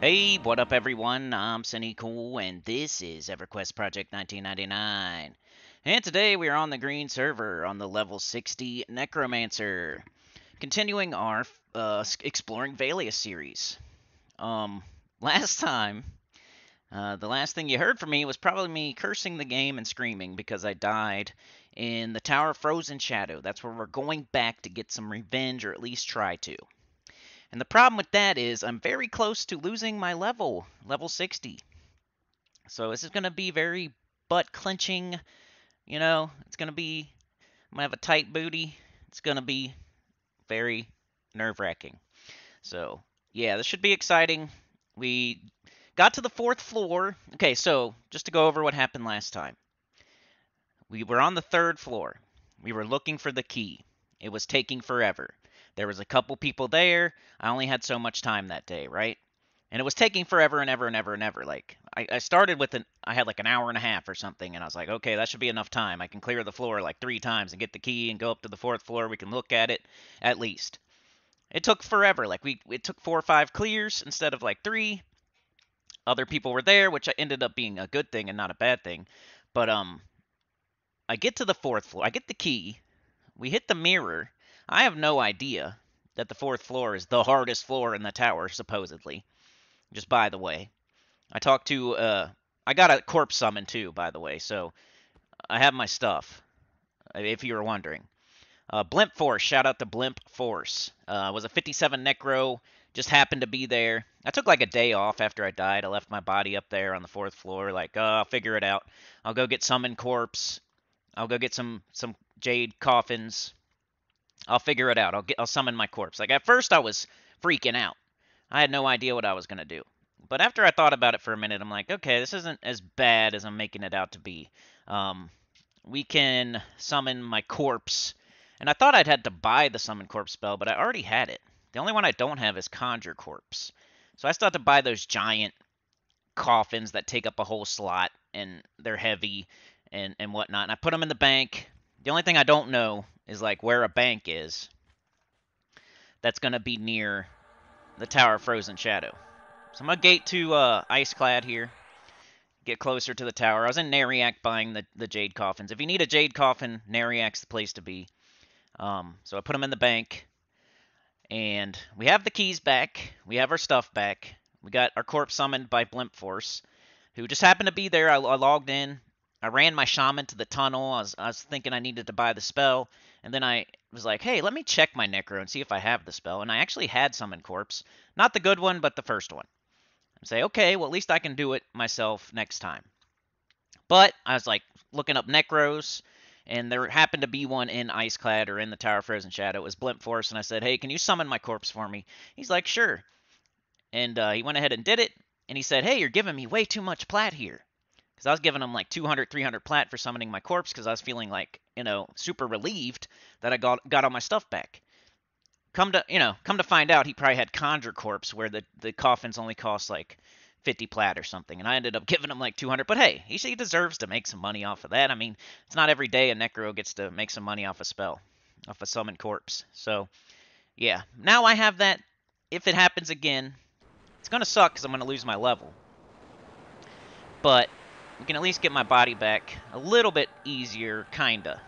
Hey, what up everyone? I'm Sinny Cool and this is EverQuest Project 1999. And today we are on the green server on the level 60 Necromancer, continuing our uh, Exploring Velious series. Um, last time, uh, the last thing you heard from me was probably me cursing the game and screaming because I died in the Tower Frozen Shadow. That's where we're going back to get some revenge, or at least try to. And the problem with that is I'm very close to losing my level, level 60. So this is going to be very butt clenching. You know, it's going to be, I'm going to have a tight booty. It's going to be very nerve wracking. So, yeah, this should be exciting. We got to the fourth floor. Okay, so just to go over what happened last time. We were on the third floor. We were looking for the key. It was taking forever. There was a couple people there. I only had so much time that day, right? And it was taking forever and ever and ever and ever. Like I, I started with an I had like an hour and a half or something, and I was like, okay, that should be enough time. I can clear the floor like three times and get the key and go up to the fourth floor. We can look at it at least. It took forever. Like we it took four or five clears instead of like three. Other people were there, which ended up being a good thing and not a bad thing. But um I get to the fourth floor. I get the key. We hit the mirror I have no idea that the fourth floor is the hardest floor in the tower, supposedly. Just by the way. I talked to, uh, I got a corpse summon too, by the way, so I have my stuff, if you were wondering. Uh, Blimp Force, shout out to Blimp Force. Uh, was a 57 Necro, just happened to be there. I took like a day off after I died. I left my body up there on the fourth floor, like, oh, I'll figure it out. I'll go get Summon Corpse. I'll go get some, some Jade Coffins. I'll figure it out. I'll get I'll summon my corpse. Like at first I was freaking out. I had no idea what I was going to do. But after I thought about it for a minute, I'm like, okay, this isn't as bad as I'm making it out to be. Um, we can summon my corpse. And I thought I'd had to buy the summon corpse spell, but I already had it. The only one I don't have is conjure corpse. So I still have to buy those giant coffins that take up a whole slot and they're heavy and, and whatnot. And I put them in the bank. The only thing I don't know is like where a bank is that's going to be near the Tower of Frozen Shadow. So I'm going to gate to uh, Iceclad here. Get closer to the tower. I was in Neriak buying the, the Jade Coffins. If you need a Jade Coffin, Neriak's the place to be. Um, so I put them in the bank. And we have the keys back. We have our stuff back. We got our corpse summoned by Blimp Force, who just happened to be there. I, I logged in. I ran my shaman to the tunnel. I was, I was thinking I needed to buy the spell. And then I was like, hey, let me check my Necro and see if I have the spell. And I actually had Summon Corpse. Not the good one, but the first one. And say, okay, well, at least I can do it myself next time. But I was like looking up Necros, and there happened to be one in Iceclad or in the Tower of Frozen Shadow. It was Blimp Force, and I said, hey, can you summon my corpse for me? He's like, sure. And uh, he went ahead and did it, and he said, hey, you're giving me way too much plat here. Because I was giving him like 200, 300 plat for summoning my corpse because I was feeling like, you know, super relieved that I got got all my stuff back. Come to, you know, come to find out, he probably had Conjure Corpse where the, the coffins only cost like 50 plat or something. And I ended up giving him like 200. But hey, he, he deserves to make some money off of that. I mean, it's not every day a Necro gets to make some money off a spell, off a summon corpse. So, yeah. Now I have that. If it happens again, it's going to suck because I'm going to lose my level. But we can at least get my body back a little bit easier, kinda.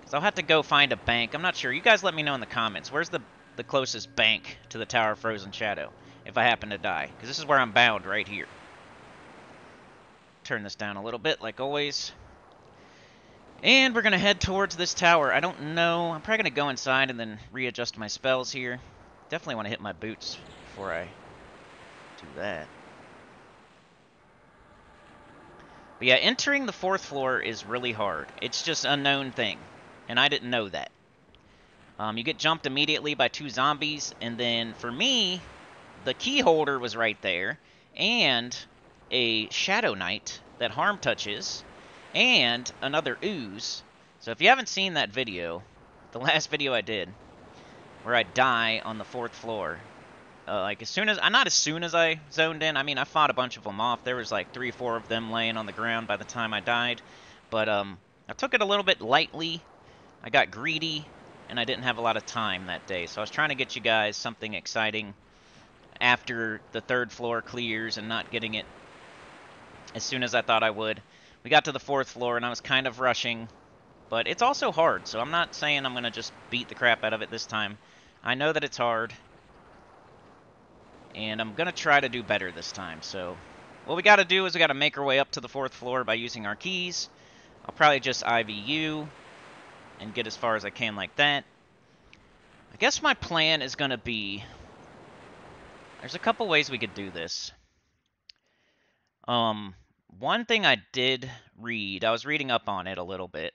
Because I'll have to go find a bank. I'm not sure. You guys let me know in the comments. Where's the, the closest bank to the Tower of Frozen Shadow if I happen to die? Because this is where I'm bound, right here. Turn this down a little bit, like always. And we're going to head towards this tower. I don't know. I'm probably going to go inside and then readjust my spells here. Definitely want to hit my boots before I do that. But yeah, entering the fourth floor is really hard. It's just a known thing. And I didn't know that. Um, you get jumped immediately by two zombies. And then for me, the key holder was right there. And a Shadow Knight that harm touches. And another ooze. So if you haven't seen that video, the last video I did, where I die on the fourth floor, uh, like, as soon as... Uh, not as soon as I zoned in. I mean, I fought a bunch of them off. There was, like, three four of them laying on the ground by the time I died. But, um, I took it a little bit lightly. I got greedy, and I didn't have a lot of time that day. So I was trying to get you guys something exciting. after the third floor clears and not getting it as soon as I thought I would. We got to the fourth floor and I was kind of rushing, but it's also hard, so I'm not saying I'm going to just beat the crap out of it this time. I know that it's hard, and I'm going to try to do better this time, so what we got to do is we got to make our way up to the fourth floor by using our keys. I'll probably just IVU and get as far as I can like that. I guess my plan is going to be... There's a couple ways we could do this. Um, one thing I did read, I was reading up on it a little bit.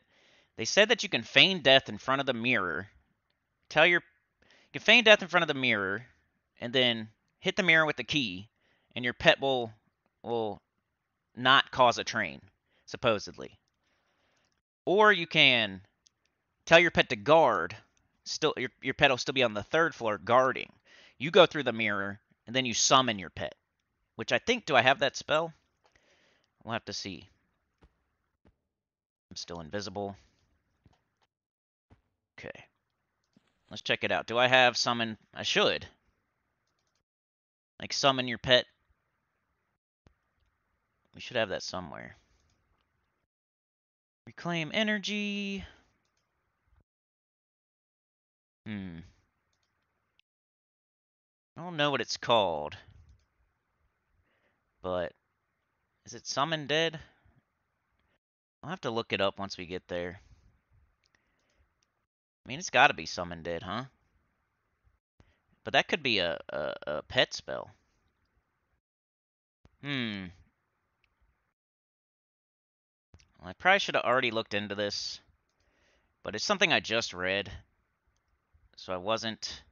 They said that you can feign death in front of the mirror. Tell your... You can feign death in front of the mirror, and then hit the mirror with the key, and your pet will will not cause a train, supposedly. Or you can tell your pet to guard. Still, your your pet will still be on the third floor guarding. You go through the mirror, and then you summon your pet. Which I think, do I have that spell? We'll have to see. I'm still invisible. Okay. Let's check it out. Do I have summon? I should. Like summon your pet. We should have that somewhere. Reclaim energy. Hmm. I don't know what it's called. But is it summon dead? I'll have to look it up once we get there. I mean, it's got to be summon dead, huh? But that could be a, a, a pet spell. Hmm. Well, I probably should have already looked into this. But it's something I just read. So I wasn't...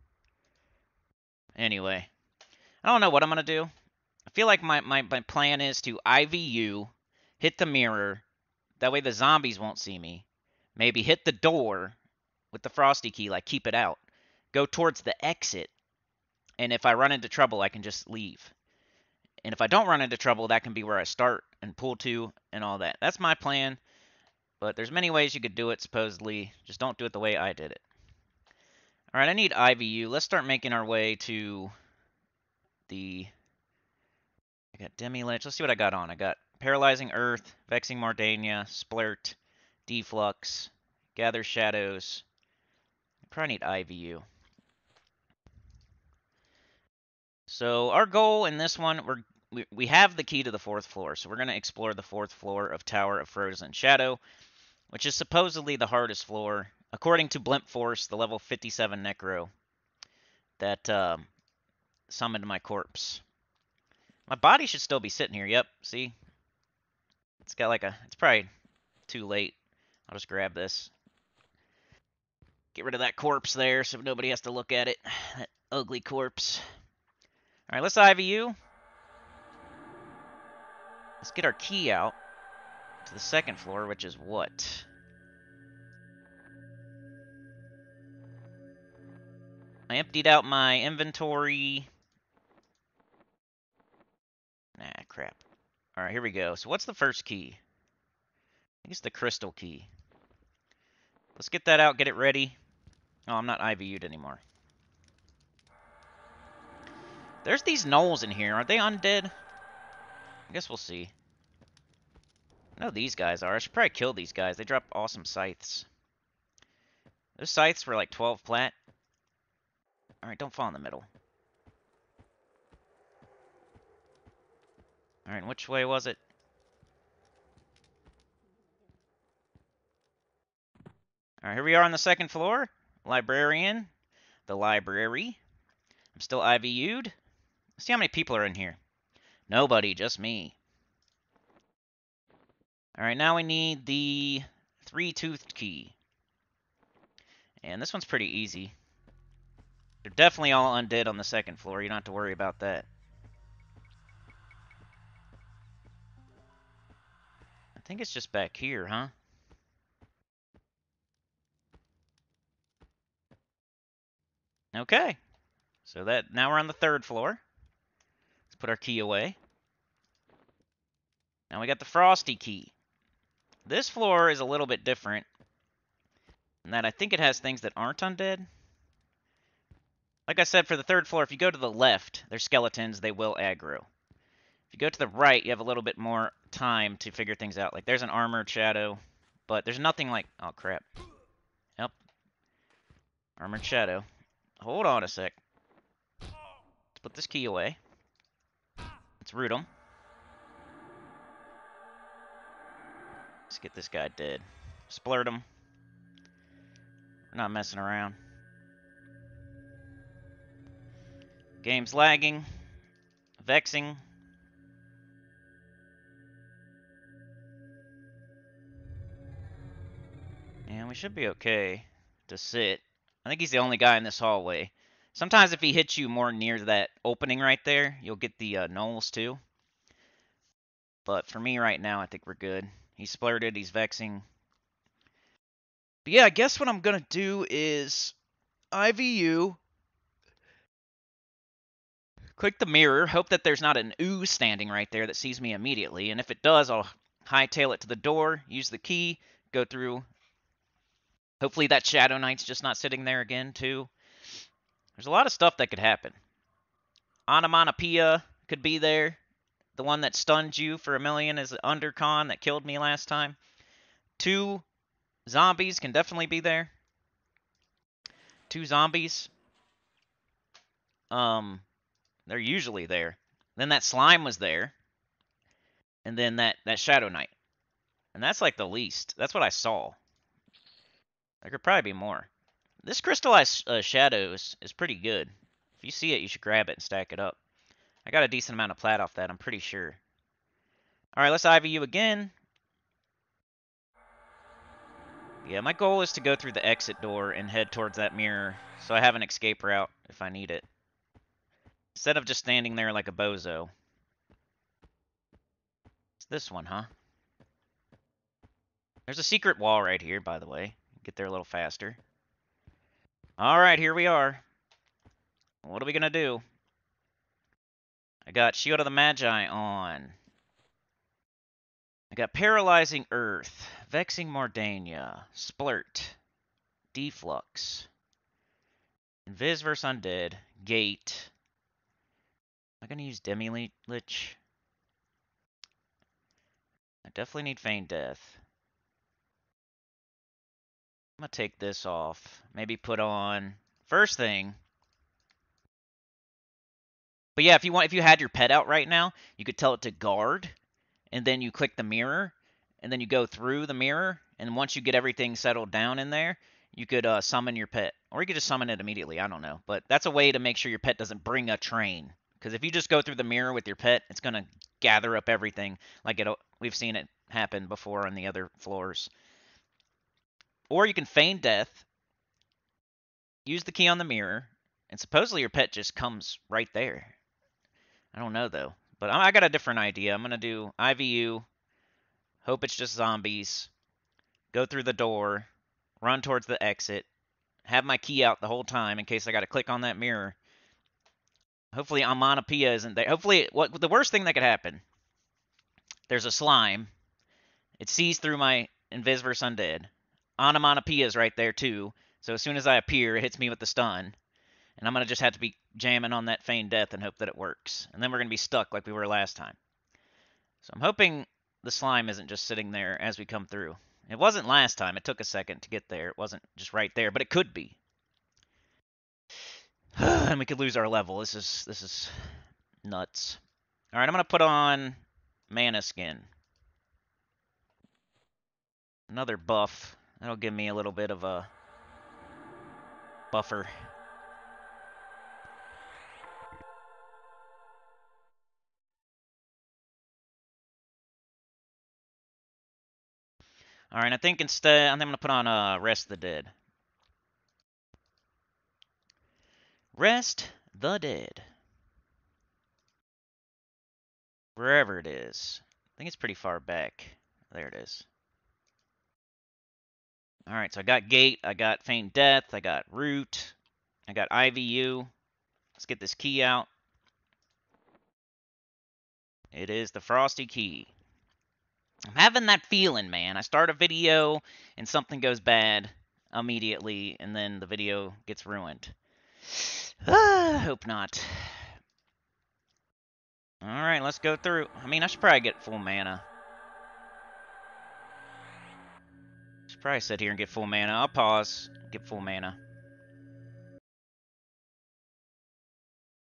Anyway. I don't know what I'm going to do. I feel like my, my, my plan is to IVU, hit the mirror. That way the zombies won't see me. Maybe hit the door with the frosty key, like keep it out. Go towards the exit and if I run into trouble, I can just leave. And if I don't run into trouble, that can be where I start and pull to and all that. That's my plan. But there's many ways you could do it, supposedly. Just don't do it the way I did it. Alright, I need IVU. Let's start making our way to the... I got Demi-Lich. Let's see what I got on. I got Paralyzing Earth, Vexing Mordinia, Splurt, Deflux, Gather Shadows. I probably need IVU. So our goal in this one, we're, we, we have the key to the fourth floor. So we're going to explore the fourth floor of Tower of Frozen Shadow, which is supposedly the hardest floor, according to Blimp Force, the level 57 Necro that uh, summoned my corpse. My body should still be sitting here. Yep, see? It's got like a... It's probably too late. I'll just grab this. Get rid of that corpse there so nobody has to look at it. That ugly corpse. Alright, let's IVU. Let's get our key out to the second floor, which is what? I emptied out my inventory. Nah, crap. Alright, here we go. So what's the first key? I think it's the crystal key. Let's get that out, get it ready. Oh, I'm not IVU'd anymore. There's these gnolls in here. Aren't they undead? I guess we'll see. I know these guys are. I should probably kill these guys. They drop awesome scythes. Those scythes were like 12 plat. Alright, don't fall in the middle. Alright, which way was it? Alright, here we are on the second floor. Librarian. The library. I'm still IVU'd. Let's see how many people are in here. Nobody, just me. Alright, now we need the three-toothed key. And this one's pretty easy. They're definitely all undead on the second floor. You don't have to worry about that. I think it's just back here, huh? Okay. So that now we're on the third floor put our key away. Now we got the Frosty key. This floor is a little bit different. In that I think it has things that aren't undead. like I said, for the third floor, if you go to the left, they're skeletons. They will aggro. If you go to the right, you have a little bit more time to figure things out. Like, there's an armored shadow, but there's nothing like... Oh, crap. Yep. Armored shadow. Hold on a sec. Let's put this key away. Let's root him. Let's get this guy dead. Splurt him. We're not messing around. Game's lagging. Vexing. And we should be okay to sit. I think he's the only guy in this hallway. Sometimes if he hits you more near that opening right there, you'll get the uh, too. But for me right now, I think we're good. He's splurted, he's vexing. But yeah, I guess what I'm going to do is IVU, click the mirror, hope that there's not an ooh standing right there that sees me immediately. And if it does, I'll hightail it to the door, use the key, go through. Hopefully that Shadow Knight's just not sitting there again, too. There's a lot of stuff that could happen. Onomatopoeia could be there. The one that stunned you for a million is Undercon that killed me last time. Two zombies can definitely be there. Two zombies. Um, they're usually there. Then that slime was there. And then that, that Shadow Knight. And that's like the least. That's what I saw. There could probably be more. This crystallized uh, shadow is, is pretty good. If you see it, you should grab it and stack it up. I got a decent amount of plat off that, I'm pretty sure. Alright, let's IVU again. Yeah, my goal is to go through the exit door and head towards that mirror, so I have an escape route if I need it. Instead of just standing there like a bozo. It's this one, huh? There's a secret wall right here, by the way. Get there a little faster. Alright, here we are. What are we going to do? I got Shield of the Magi on. I got Paralyzing Earth, Vexing Mordinia, Splurt, Deflux, Invis vs. Undead, Gate. Am I going to use Demi Lich? I definitely need Feign Death. I'm going to take this off. Maybe put on... First thing, but yeah, if you want, if you had your pet out right now, you could tell it to guard, and then you click the mirror, and then you go through the mirror, and once you get everything settled down in there, you could uh, summon your pet, or you could just summon it immediately. I don't know, but that's a way to make sure your pet doesn't bring a train. Because if you just go through the mirror with your pet, it's gonna gather up everything. Like it, we've seen it happen before on the other floors. Or you can feign death, use the key on the mirror, and supposedly your pet just comes right there. I don't know though. But I got a different idea. I'm going to do IVU, hope it's just zombies, go through the door, run towards the exit, have my key out the whole time in case I got to click on that mirror. Hopefully Onomatopoeia isn't there. Hopefully, what the worst thing that could happen, there's a slime. It sees through my Invis vs. Undead. Onomatopoeia is right there too. So as soon as I appear, it hits me with the stun. And I'm going to just have to be jamming on that feign death and hope that it works. And then we're going to be stuck like we were last time. So I'm hoping the slime isn't just sitting there as we come through. It wasn't last time. It took a second to get there. It wasn't just right there, but it could be. and we could lose our level. This is this is nuts. All right, I'm going to put on mana skin. Another buff. That'll give me a little bit of a buffer. All right, I think instead I'm going to put on uh, Rest the Dead. Rest the Dead. Wherever it is. I think it's pretty far back. There it is. All right, so I got Gate, I got Feign Death, I got Root, I got IVU. Let's get this key out. It is the Frosty Key. I'm having that feeling, man. I start a video and something goes bad immediately, and then the video gets ruined. Ah, hope not. Alright, let's go through. I mean, I should probably get full mana. Probably sit here and get full mana. I'll pause. Get full mana.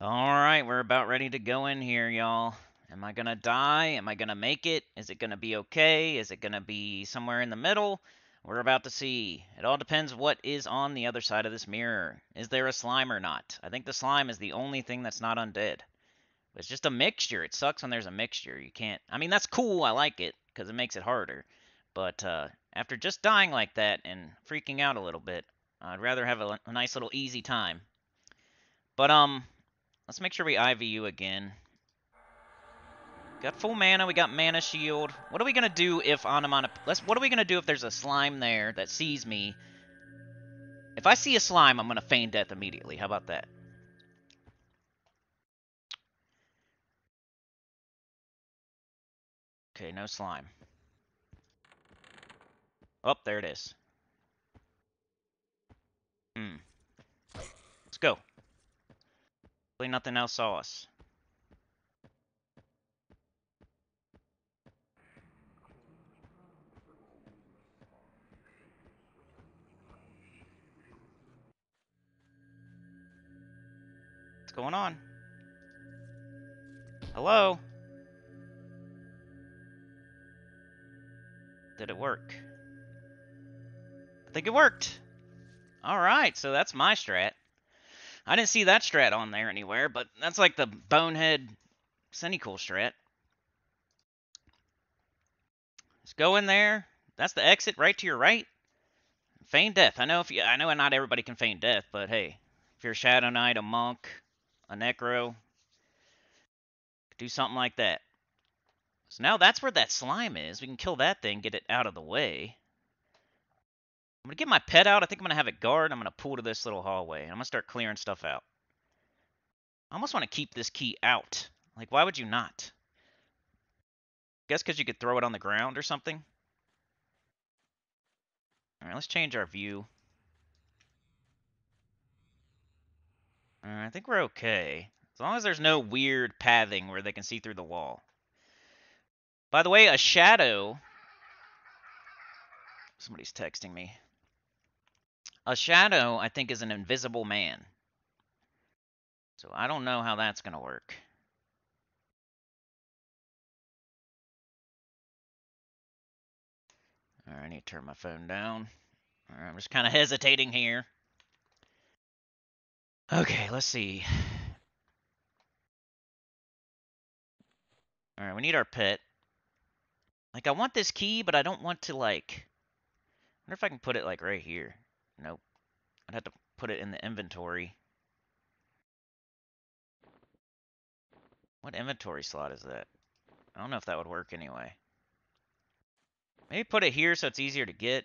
Alright, we're about ready to go in here, y'all. Am I gonna die? Am I gonna make it? Is it gonna be okay? Is it gonna be somewhere in the middle? We're about to see. It all depends what is on the other side of this mirror. Is there a slime or not? I think the slime is the only thing that's not undead. It's just a mixture. It sucks when there's a mixture. You can't... I mean, that's cool. I like it because it makes it harder. But uh, after just dying like that and freaking out a little bit, I'd rather have a, a nice little easy time. But, um, let's make sure we IVU again. Got full mana, we got mana shield. What are we gonna do if Onomatopoeia... Let's, what are we gonna do if there's a slime there that sees me? If I see a slime, I'm gonna feign death immediately. How about that? Okay, no slime. Oh, there it is. Hmm. Let's go. Hopefully nothing else saw us. What's going on? Hello? Did it work? I think it worked. Alright, so that's my strat. I didn't see that strat on there anywhere, but that's like the bonehead Cool strat. Just go in there. That's the exit right to your right. Feign death. I know if you, I know not everybody can feign death, but hey, if you're a Shadow Knight, a monk, a necro, do something like that. So now that's where that slime is. We can kill that thing, get it out of the way. I'm going to get my pet out. I think I'm going to have it guard. I'm going to pull to this little hallway. I'm going to start clearing stuff out. I almost want to keep this key out. Like, why would you not? Guess because you could throw it on the ground or something? Alright, let's change our view. I think we're okay. As long as there's no weird pathing where they can see through the wall. By the way, a shadow... Somebody's texting me. A shadow, I think, is an invisible man. So I don't know how that's going to work. I need to turn my phone down. I'm just kind of hesitating here. Okay, let's see. All right, we need our pet. Like, I want this key, but I don't want to, like... I wonder if I can put it, like, right here. Nope. I'd have to put it in the inventory. What inventory slot is that? I don't know if that would work anyway. Maybe put it here so it's easier to get.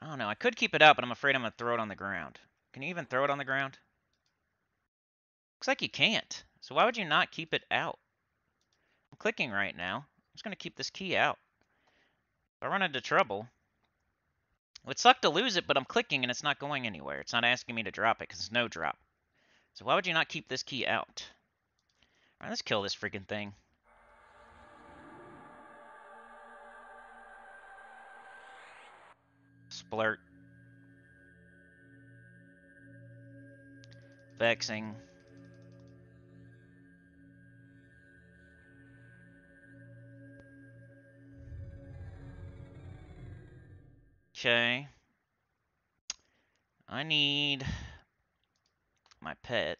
I don't know. I could keep it up, but I'm afraid I'm going to throw it on the ground. Can you even throw it on the ground? Looks like you can't. So why would you not keep it out? I'm clicking right now. I'm just going to keep this key out. If I run into trouble... It would suck to lose it, but I'm clicking and it's not going anywhere. It's not asking me to drop it because it's no drop. So why would you not keep this key out? Alright, let's kill this freaking thing. Splurt. Vexing. Okay. I need my pet.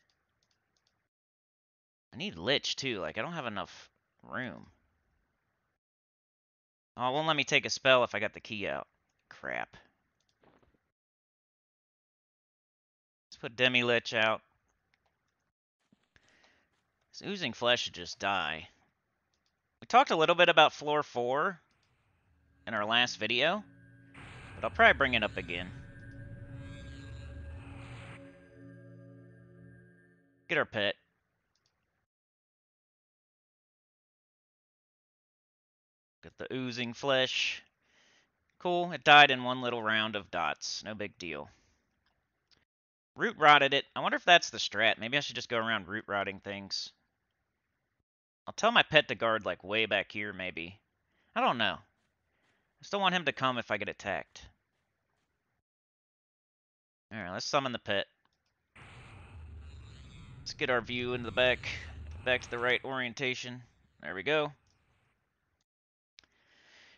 I need Lich too. Like, I don't have enough room. Oh, won't let me take a spell if I got the key out. Crap. Let's put Demi Lich out. This oozing flesh should just die. We talked a little bit about floor 4 in our last video, I'll probably bring it up again. Get our pet. Get the oozing flesh. Cool, it died in one little round of dots. No big deal. Root rotted it. I wonder if that's the strat. Maybe I should just go around root rotting things. I'll tell my pet to guard like way back here, maybe. I don't know. I still want him to come if I get attacked. Alright, let's summon the pet. Let's get our view into the back, back to the right orientation. There we go.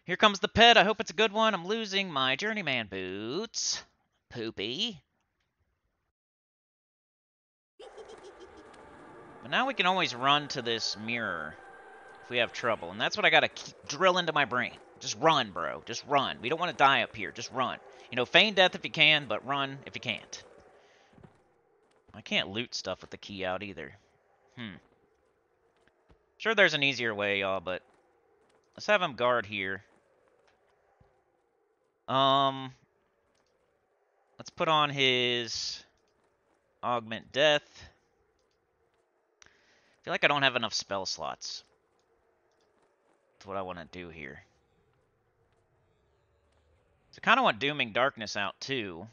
Here comes the pet. I hope it's a good one. I'm losing my journeyman boots. Poopy. But now we can always run to this mirror if we have trouble. And that's what I got to drill into my brain. Just run, bro. Just run. We don't want to die up here. Just run. You know, feign death if you can, but run if you can't. I can't loot stuff with the key out either. Hmm. Sure there's an easier way, y'all, but let's have him guard here. Um, let's put on his augment death. I feel like I don't have enough spell slots. That's what I want to do here. So I kind of want Dooming Darkness out too.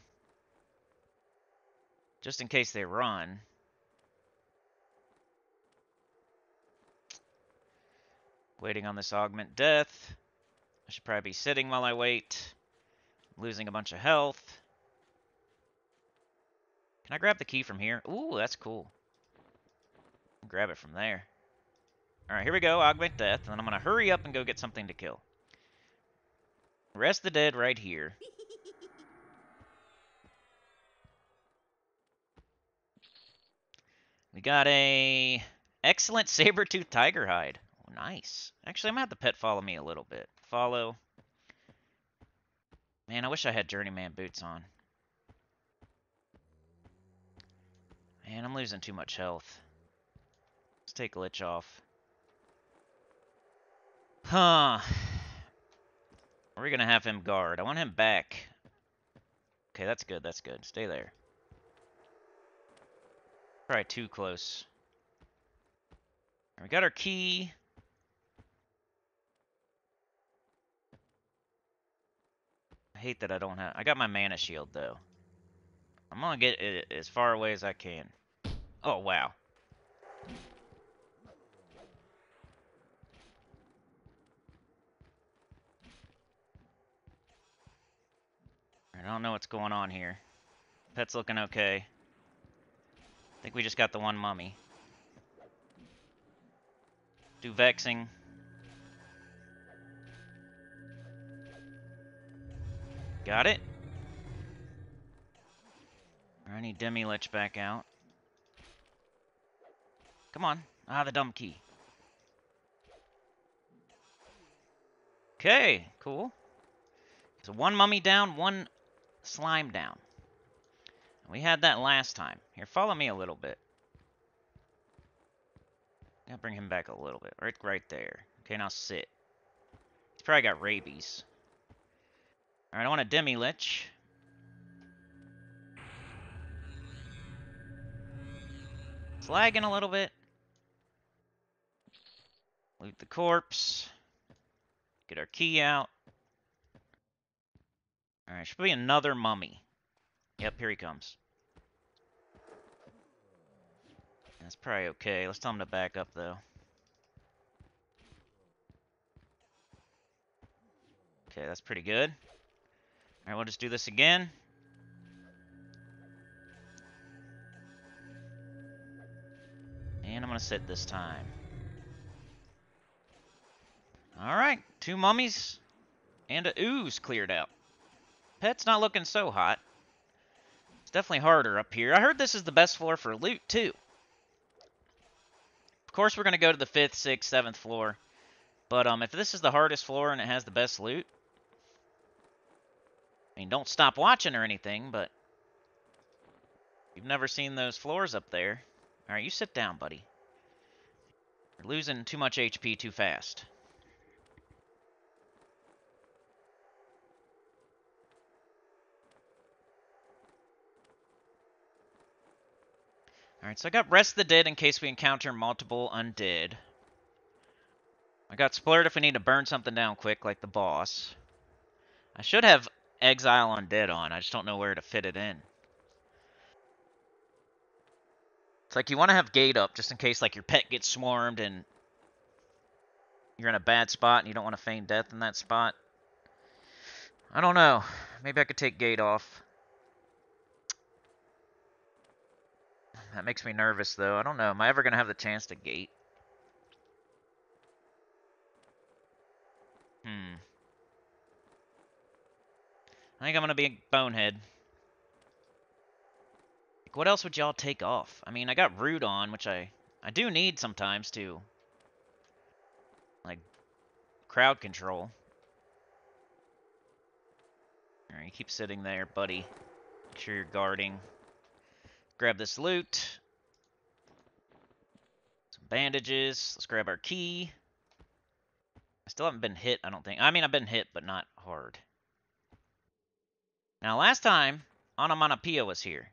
Just in case they run. Waiting on this Augment Death. I should probably be sitting while I wait. Losing a bunch of health. Can I grab the key from here? Ooh, that's cool. Grab it from there. Alright, here we go. Augment Death. And I'm going to hurry up and go get something to kill. Rest the dead right here. We got a excellent saber-tooth tiger hide. Oh, nice. Actually, I'm going to have the pet follow me a little bit. Follow. Man, I wish I had journeyman boots on. Man, I'm losing too much health. Let's take Lich off. Huh. We're going to have him guard. I want him back. Okay, that's good, that's good. Stay there. Probably too close. We got our key. I hate that I don't have... I got my mana shield, though. I'm gonna get it as far away as I can. Oh, wow. I don't know what's going on here. Pet's looking okay. I think we just got the one mummy. Do vexing. Got it. I need Demi Lich back out. Come on. Ah, the dumb key. Okay, cool. So one mummy down, one slime down. We had that last time. Here, follow me a little bit. I'll bring him back a little bit. Right, right there. Okay, now sit. He's probably got rabies. Alright, I want a Demi Lich. It's lagging a little bit. Loot the corpse. Get our key out. Alright, should be another mummy. Yep, here he comes. That's probably okay. Let's tell him to back up, though. Okay, that's pretty good. Alright, we'll just do this again. And I'm going to sit this time. Alright, two mummies and a ooze cleared out. Pet's not looking so hot. It's definitely harder up here. I heard this is the best floor for loot, too. Of course, we're going to go to the 5th, 6th, 7th floor. But um, if this is the hardest floor and it has the best loot, I mean, don't stop watching or anything, but you've never seen those floors up there. All right, you sit down, buddy. You're losing too much HP too fast. Alright, so I got Rest the Dead in case we encounter multiple undead. I got Splurt if we need to burn something down quick, like the boss. I should have Exile Undead on, I just don't know where to fit it in. It's like you want to have gate up just in case like your pet gets swarmed and you're in a bad spot and you don't want to feign death in that spot. I don't know. Maybe I could take gate off. That makes me nervous, though. I don't know. Am I ever going to have the chance to gate? Hmm. I think I'm going to be a bonehead. Like, what else would y'all take off? I mean, I got root on, which I, I do need sometimes to, like, crowd control. Alright, keep sitting there, buddy. Make sure you're guarding. Grab this loot. Some bandages. Let's grab our key. I still haven't been hit, I don't think. I mean, I've been hit, but not hard. Now, last time, Onomatopoeia was here.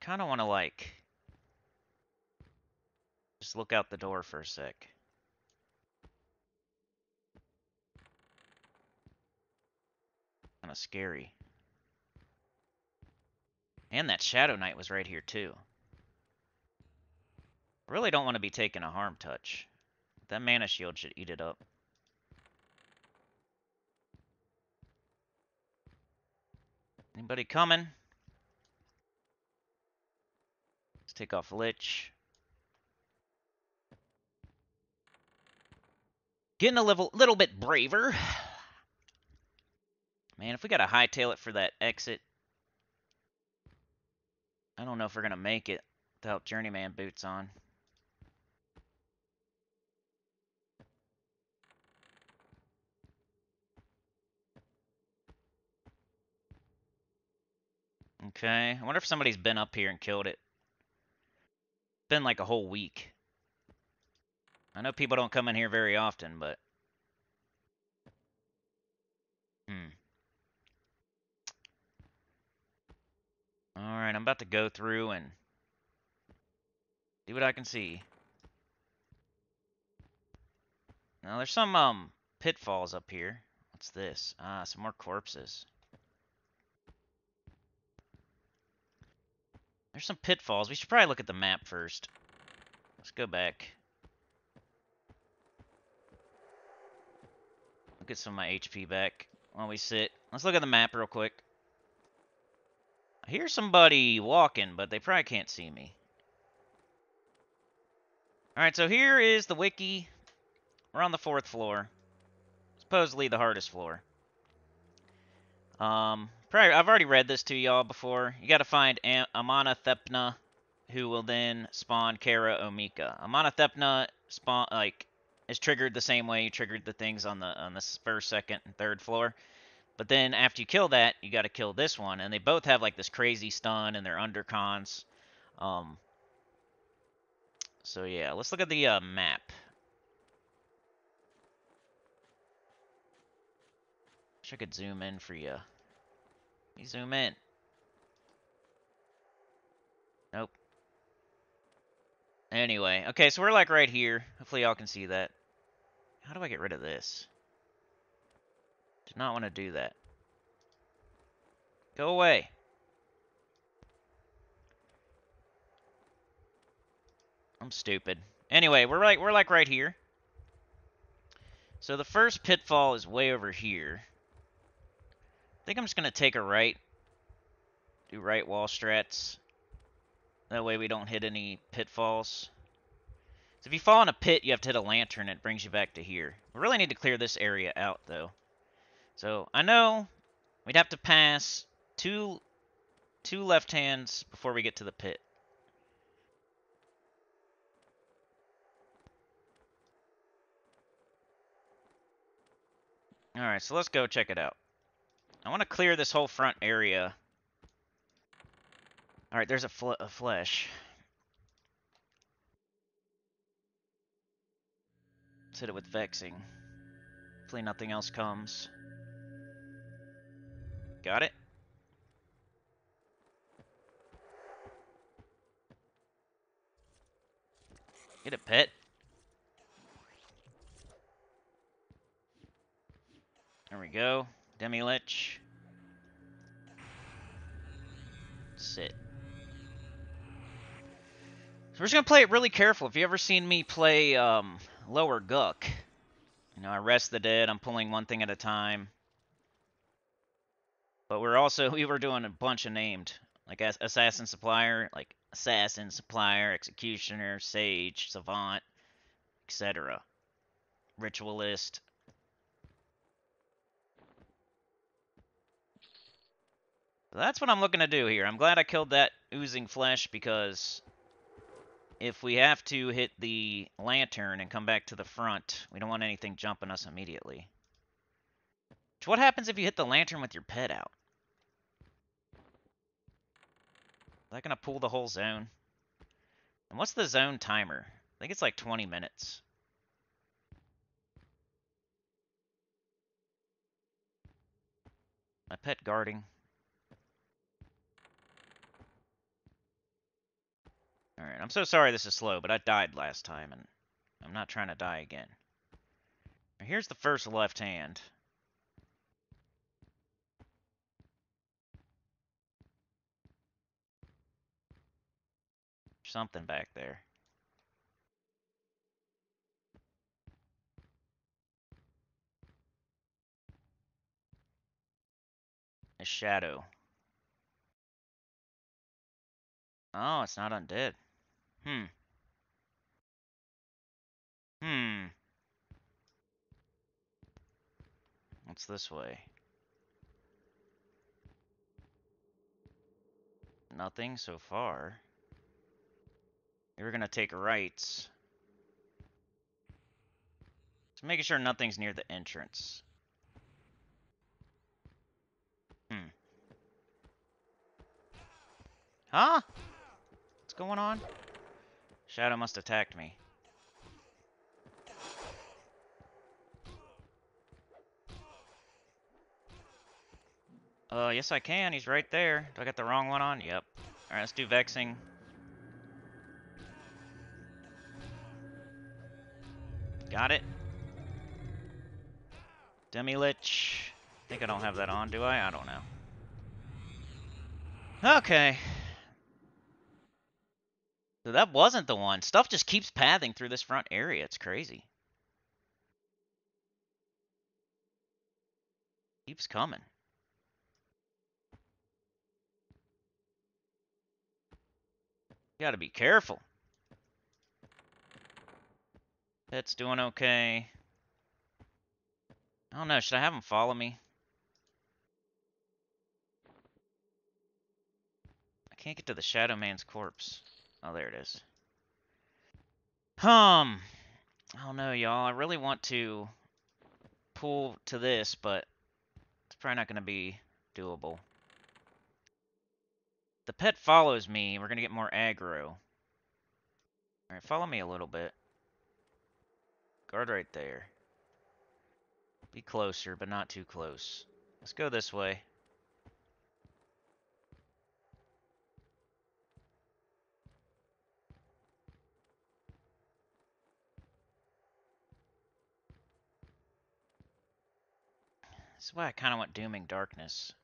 Kind of want to, like, just look out the door for a sec. Kind of scary. And that Shadow Knight was right here, too. Really don't want to be taking a harm touch. That mana shield should eat it up. Anybody coming? Let's take off Lich. Getting a little, little bit braver. Man, if we got to hightail it for that exit, I don't know if we're going to make it without Journeyman boots on. Okay, I wonder if somebody's been up here and killed it. Been like a whole week. I know people don't come in here very often, but... Hmm. Alright, I'm about to go through and see what I can see. Now, there's some um pitfalls up here. What's this? Ah, some more corpses. There's some pitfalls. We should probably look at the map first. Let's go back. Get some of my HP back while we sit. Let's look at the map real quick. I hear somebody walking, but they probably can't see me. Alright, so here is the wiki. We're on the fourth floor. Supposedly the hardest floor. Um, probably, I've already read this to y'all before. You gotta find Am Amontehepna, who will then spawn Cara Omica. Amana Thepna spawn, like, is triggered the same way you triggered the things on the on the first, second, and third floor. But then after you kill that, you got to kill this one, and they both have like this crazy stun, and they're undercons. Um. So yeah, let's look at the uh, map. Wish I could zoom in for you. Let me zoom in. Nope. Anyway, okay, so we're like right here. Hopefully y'all can see that. How do I get rid of this? Not want to do that. Go away. I'm stupid. Anyway, we're like we're like right here. So the first pitfall is way over here. I think I'm just gonna take a right. Do right wall strats. That way we don't hit any pitfalls. So if you fall in a pit, you have to hit a lantern. It brings you back to here. We really need to clear this area out, though. So I know we'd have to pass two two left hands before we get to the pit. Alright, so let's go check it out. I want to clear this whole front area. Alright, there's a, fl a flesh. Let's hit it with Vexing. Hopefully nothing else comes. Got it. Get a pet. There we go. Demi Lich. Sit. So we're just gonna play it really careful. If you ever seen me play um, Lower Guk, you know, I rest the dead, I'm pulling one thing at a time. But we're also, we were doing a bunch of named, like Assassin Supplier, like Assassin, Supplier, Executioner, Sage, Savant, etc. Ritualist. that's what I'm looking to do here. I'm glad I killed that oozing flesh because if we have to hit the lantern and come back to the front, we don't want anything jumping us immediately. So what happens if you hit the lantern with your pet out? That going to pull the whole zone? And what's the zone timer? I think it's like 20 minutes. My pet guarding. Alright, I'm so sorry this is slow, but I died last time, and I'm not trying to die again. Here's the first left hand. Something back there. A shadow. Oh, it's not undead. Hmm. Hmm. What's this way? Nothing so far. We're gonna take rights. Making sure nothing's near the entrance. Hmm. Huh? What's going on? Shadow must attacked me. Uh, yes I can. He's right there. Do I got the wrong one on? Yep. Alright, let's do Vexing. Got it. Demi-Lich. I think I don't have that on, do I? I don't know. Okay. So that wasn't the one. Stuff just keeps pathing through this front area. It's crazy. Keeps coming. You gotta be careful. Pet's doing okay. I don't know. Should I have him follow me? I can't get to the Shadow Man's corpse. Oh, there it is. Um, I don't know, y'all. I really want to pull to this, but it's probably not going to be doable. The pet follows me. We're going to get more aggro. Alright, follow me a little bit. Guard right there. Be closer, but not too close. Let's go this way. This is why I kind of want Dooming Darkness.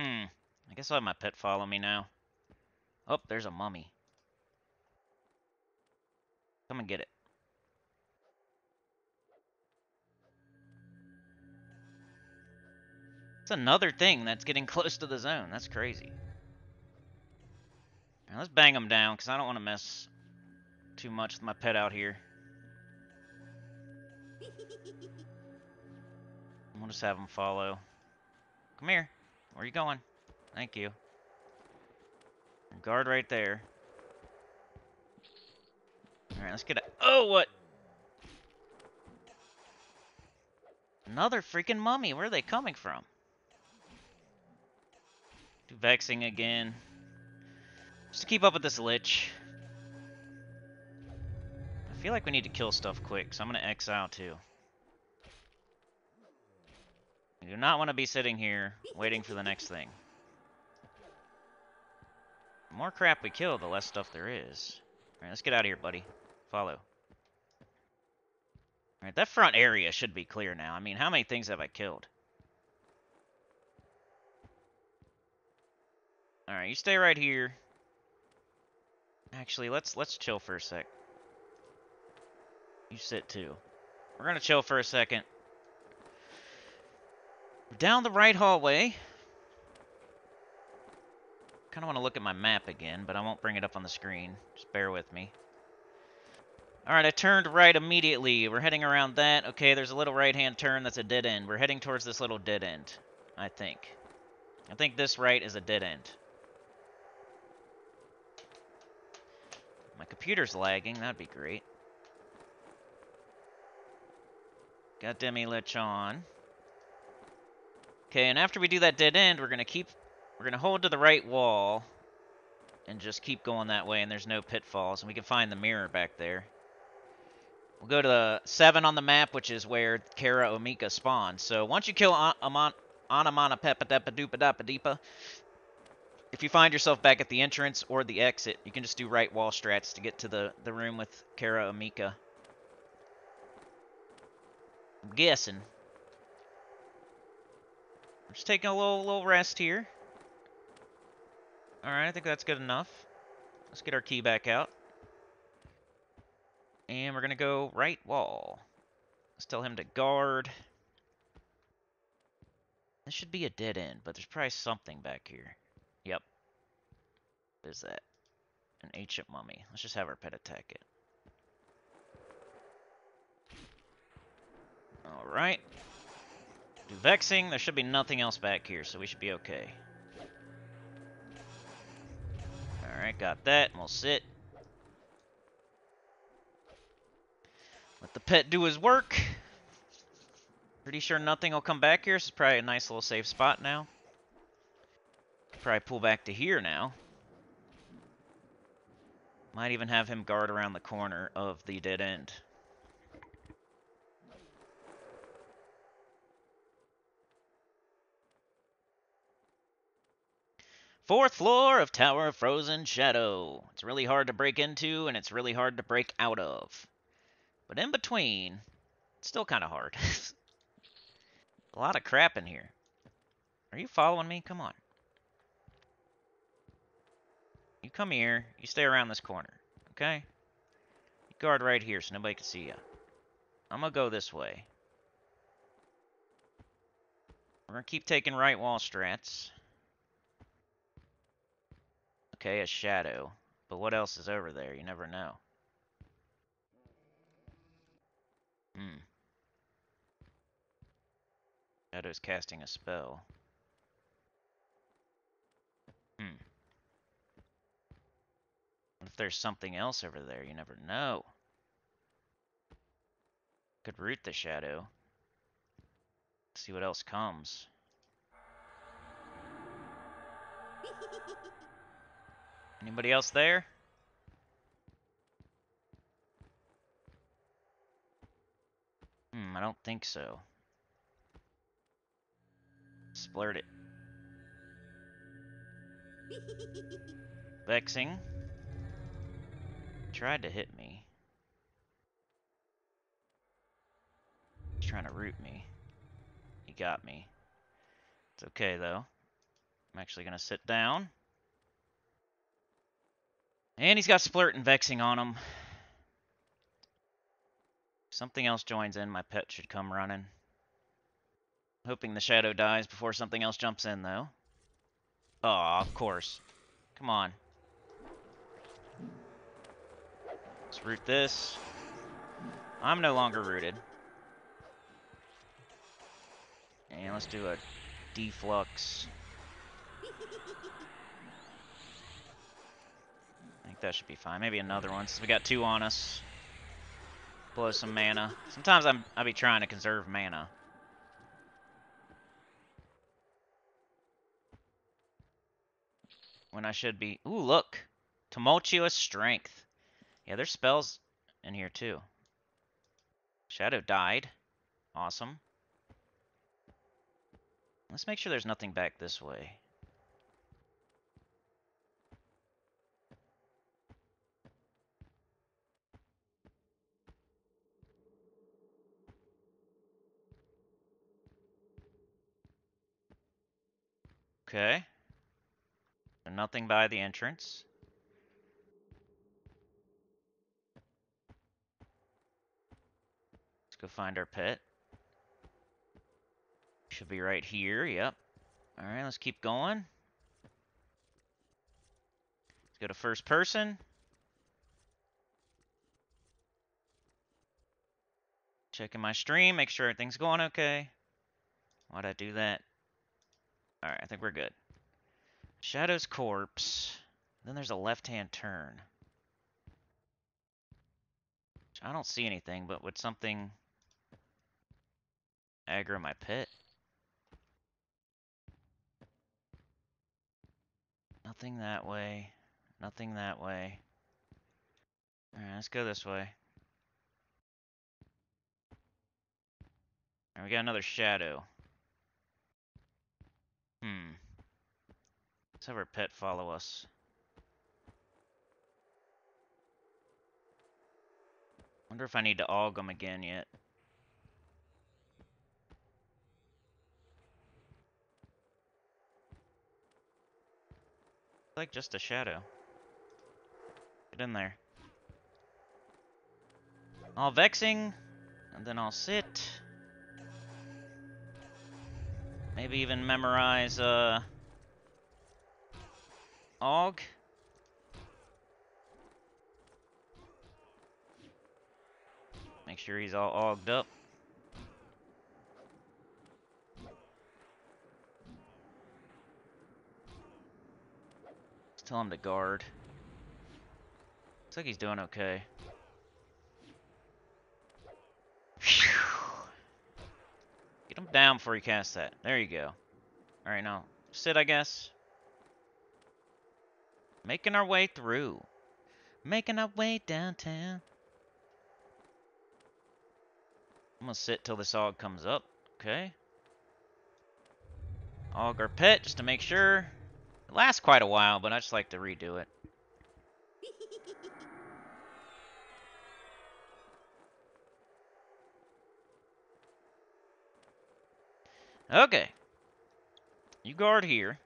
Hmm. I guess I'll have my pet follow me now. Oh, there's a mummy. Come and get it. It's another thing that's getting close to the zone. That's crazy. Right, let's bang them down, because I don't want to mess too much with my pet out here. We'll just have them follow. Come here. Where you going? Thank you. Guard right there. Alright, let's get a- Oh, what? Another freaking mummy. Where are they coming from? Vexing again. Just to keep up with this lich. I feel like we need to kill stuff quick, so I'm going to exile too. We do not want to be sitting here waiting for the next thing. The more crap we kill, the less stuff there is. Alright, let's get out of here, buddy. Follow. Alright, that front area should be clear now. I mean, how many things have I killed? Alright, you stay right here. Actually, let's let's chill for a sec. You sit too. We're gonna chill for a second. Down the right hallway. Kind of want to look at my map again, but I won't bring it up on the screen. Just bear with me. Alright, I turned right immediately. We're heading around that. Okay, there's a little right-hand turn that's a dead end. We're heading towards this little dead end, I think. I think this right is a dead end. My computer's lagging. That'd be great. Got Demi Lich on. Okay, and after we do that dead end, we're going to keep... We're going to hold to the right wall and just keep going that way, and there's no pitfalls. And we can find the mirror back there. We'll go to the 7 on the map, which is where Cara Omica spawns. So once you kill Anamana Peppa Deppa Doopa Dappa Deepa, if you find yourself back at the entrance or the exit, you can just do right wall strats to get to the, the room with Cara Omica. I'm guessing. Just taking a little little rest here. Alright, I think that's good enough. Let's get our key back out. And we're going to go right wall. Let's tell him to guard. This should be a dead end, but there's probably something back here. Yep. What is that? An ancient mummy. Let's just have our pet attack it. Alright. Do vexing. There should be nothing else back here, so we should be okay. Alright, got that. We'll sit. Let the pet do his work. Pretty sure nothing will come back here. This is probably a nice little safe spot now. Probably pull back to here now. Might even have him guard around the corner of the dead end. Fourth floor of Tower of Frozen Shadow. It's really hard to break into, and it's really hard to break out of. But in between, it's still kind of hard. a lot of crap in here. Are you following me? Come on. You come here. You stay around this corner. Okay? You guard right here so nobody can see you. I'm going to go this way. We're going to keep taking right wall strats. Okay, a shadow. But what else is over there? You never know. Hmm. Shadow's casting a spell. Hmm. What if there's something else over there? You never know. Could root the shadow. See what else comes. Anybody else there? Hmm, I don't think so. Splurt it. Vexing. Tried to hit me. He's trying to root me. He got me. It's okay, though. I'm actually going to sit down. And he's got Splurt and Vexing on him. If something else joins in, my pet should come running. Hoping the shadow dies before something else jumps in, though. Oh, of course. Come on. Let's root this. I'm no longer rooted. And let's do a deflux. That should be fine. Maybe another one, since we got two on us. Blow some mana. Sometimes I'm, I'll be trying to conserve mana. When I should be... Ooh, look! Tumultuous Strength. Yeah, there's spells in here too. Shadow died. Awesome. Let's make sure there's nothing back this way. Okay. Nothing by the entrance. Let's go find our pet. Should be right here, yep. Alright, let's keep going. Let's go to first person. Checking my stream, make sure everything's going okay. Why'd I do that? Alright, I think we're good. Shadow's corpse. Then there's a left-hand turn. I don't see anything, but would something aggro my pit? Nothing that way. Nothing that way. Alright, let's go this way. Alright, we got another shadow. Hmm. Let's have our pet follow us. Wonder if I need to aug them again yet. like just a shadow. Get in there. All vexing, and then I'll sit. Maybe even memorize, uh... Make sure he's all ogged up. Tell him to guard. Looks like he's doing okay. Down before you cast that. There you go. Alright, now sit, I guess. Making our way through. Making our way downtown. I'm gonna sit till this aug comes up. Okay. Aug our pet just to make sure. It lasts quite a while, but I just like to redo it. Okay. You guard here.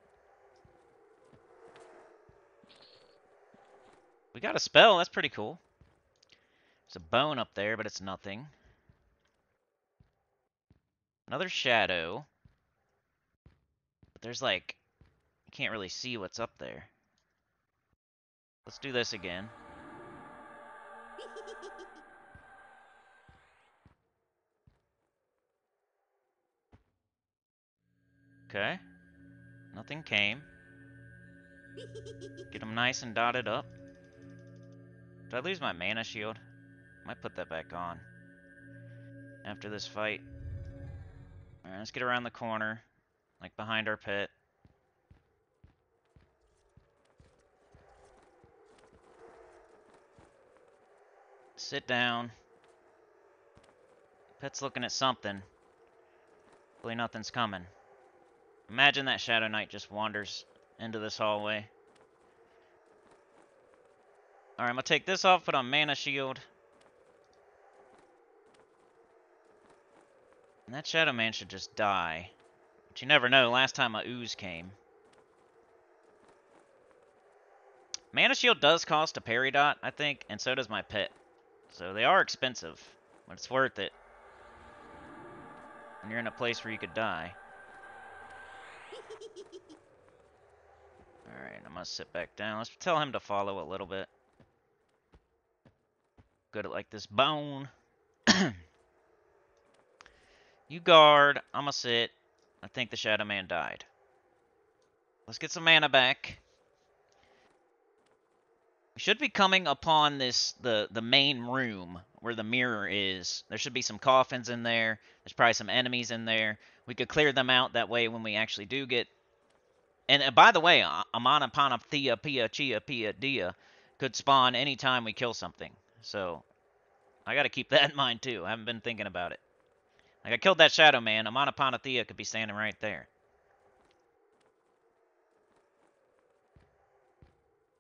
We got a spell. That's pretty cool. There's a bone up there, but it's nothing. Another shadow. But there's like You can't really see what's up there. Let's do this again. Okay. Nothing came. Get them nice and dotted up. Did I lose my mana shield? Might put that back on. After this fight. Alright, let's get around the corner. Like behind our pit. Sit down. Pet's looking at something. Hopefully nothing's coming. Imagine that Shadow Knight just wanders into this hallway. Alright, I'm going to take this off, put on Mana Shield. And that Shadow Man should just die. But you never know, last time a ooze came. Mana Shield does cost a parry dot, I think, and so does my pet. So they are expensive, but it's worth it. When you're in a place where you could die. Alright, I'm gonna sit back down. Let's tell him to follow a little bit. Good at like this bone. you guard. I'm gonna sit. I think the Shadow Man died. Let's get some mana back. We should be coming upon this the the main room where the mirror is. There should be some coffins in there. There's probably some enemies in there. We could clear them out that way when we actually do get. And uh, by the way, Amana Panapthea Pia Chia Pia Dia could spawn anytime we kill something. So I got to keep that in mind too. I haven't been thinking about it. Like I killed that Shadow Man. Amana Panapthea could be standing right there.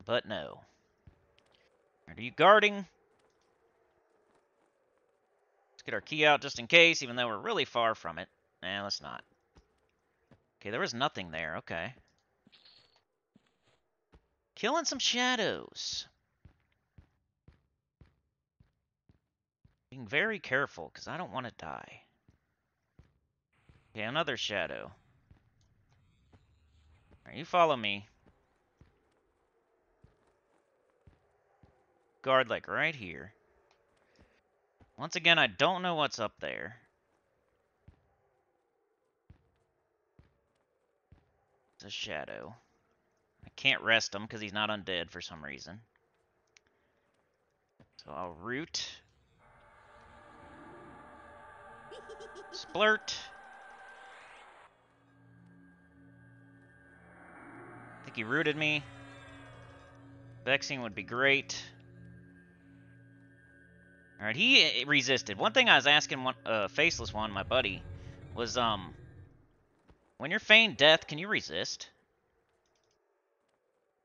But no. Are you guarding? Let's get our key out just in case, even though we're really far from it. Nah, let's not. Okay, there was nothing there. Okay. Killing some shadows. Being very careful, because I don't want to die. Okay, another shadow. Alright, you follow me. Guard, like, right here. Once again, I don't know what's up there. It's a shadow. Can't rest him because he's not undead for some reason. So I'll root. Splurt. I think he rooted me. Vexing would be great. Alright, he uh, resisted. One thing I was asking one uh, Faceless One, my buddy, was, um, when you're feigned death, can you resist?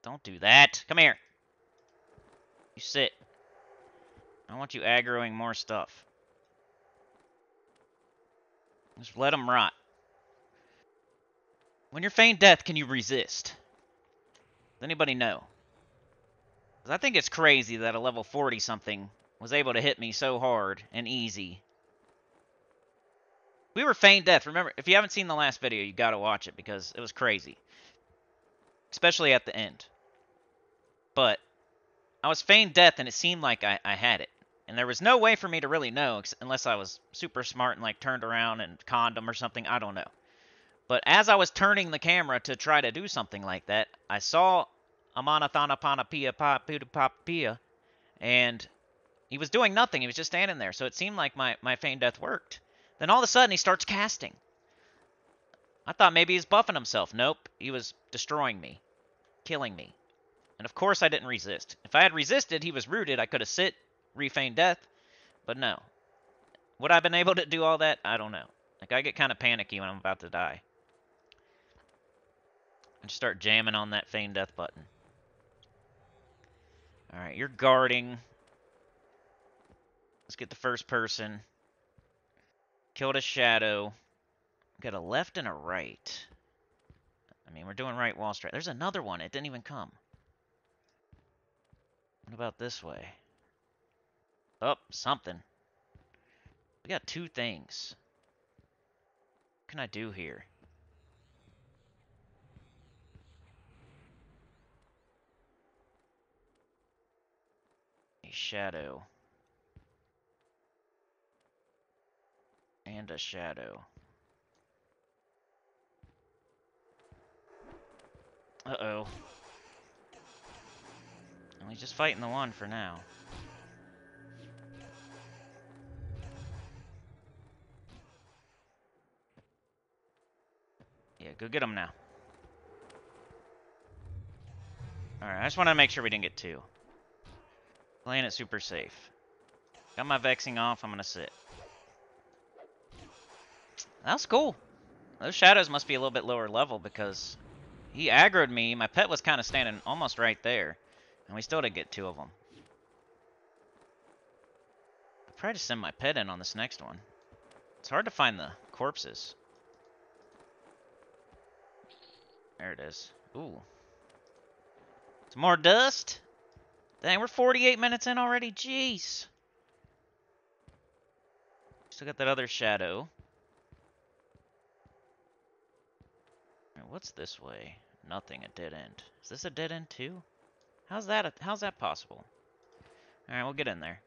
Don't do that. Come here. You sit. I want you aggroing more stuff. Just let them rot. When you're feigned death, can you resist? Does anybody know? I think it's crazy that a level 40 something was able to hit me so hard and easy. We were feigned death. Remember, if you haven't seen the last video, you got to watch it because it was crazy. Especially at the end. But I was feigned death and it seemed like I, I had it. And there was no way for me to really know unless I was super smart and like turned around and conned condom or something. I don't know. But as I was turning the camera to try to do something like that, I saw Amanathana Pana Pia Pa and he was doing nothing. He was just standing there. So it seemed like my, my feigned death worked. Then all of a sudden, he starts casting. I thought maybe he's buffing himself. Nope. He was destroying me. Killing me. And of course, I didn't resist. If I had resisted, he was rooted. I could have sit, refeigned death. But no. Would I have been able to do all that? I don't know. Like, I get kind of panicky when I'm about to die. I just start jamming on that feigned death button. Alright, you're guarding. Let's get the first person. Killed a shadow. Got a left and a right. I mean, we're doing right wall straight. There's another one. It didn't even come. What about this way? Oh, something. We got two things. What can I do here? A shadow. and a shadow. Uh-oh. Well, he's just fighting the one for now. Yeah, go get him now. Alright, I just want to make sure we didn't get two. Playing it super safe. Got my vexing off, I'm going to sit. That's cool. Those shadows must be a little bit lower level because he aggroed me. My pet was kind of standing almost right there. And we still didn't get two of them. I'll probably just send my pet in on this next one. It's hard to find the corpses. There it is. Ooh. Some more dust? Dang, we're 48 minutes in already. Jeez. Still got that other shadow. What's this way? Nothing, a dead end. Is this a dead end too? How's that, a, how's that possible? Alright, we'll get in there.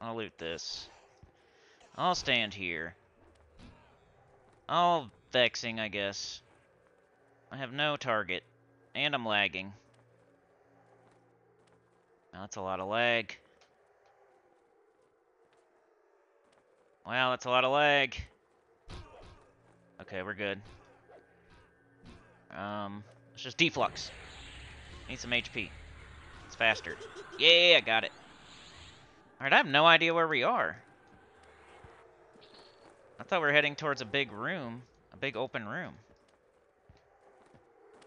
I'll loot this. I'll stand here. All vexing, I guess. I have no target. And I'm lagging. that's a lot of lag. Wow, that's a lot of lag. Okay, we're good. Um, let's just deflux. Need some HP. It's faster. Yeah, I got it. Alright, I have no idea where we are. I thought we were heading towards a big room. A big open room.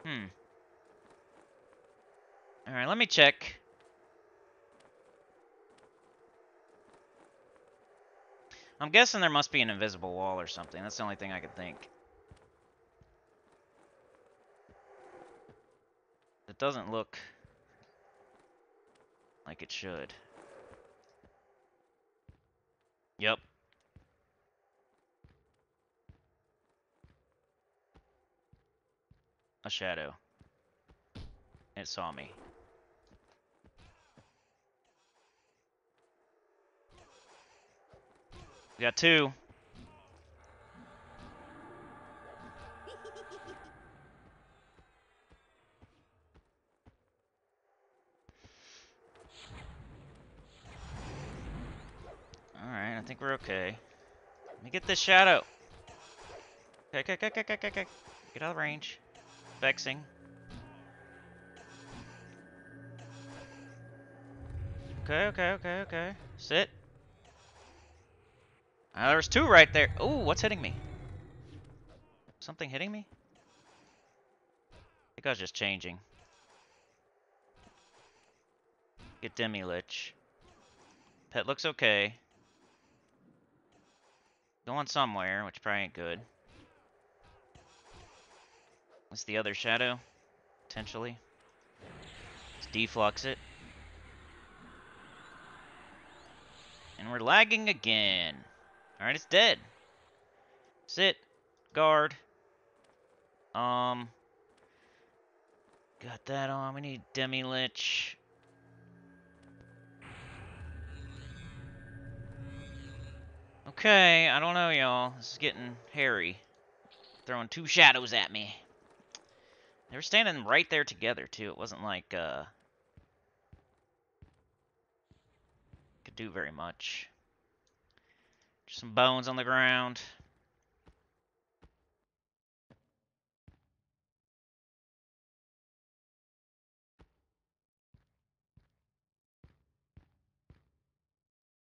Hmm. Alright, let me check. I'm guessing there must be an invisible wall or something. That's the only thing I could think. It doesn't look like it should. Yep. A shadow. It saw me. We got two. Alright, I think we're okay. Let me get this shadow. Okay, okay, okay, okay, okay, okay. Get out of range. Vexing. Okay, okay, okay, okay. Sit. Uh, there's two right there. Ooh, what's hitting me? Something hitting me? I think I was just changing. Get Demi Lich. Pet looks okay. Going somewhere, which probably ain't good. What's the other shadow? Potentially. Let's deflux it. And we're lagging again. Alright, it's dead. Sit. Guard. Um. Got that on. We need Demi Lich. Okay, I don't know, y'all. This is getting hairy. Throwing two shadows at me. They were standing right there together, too. It wasn't like, uh... Could do very much. Some bones on the ground.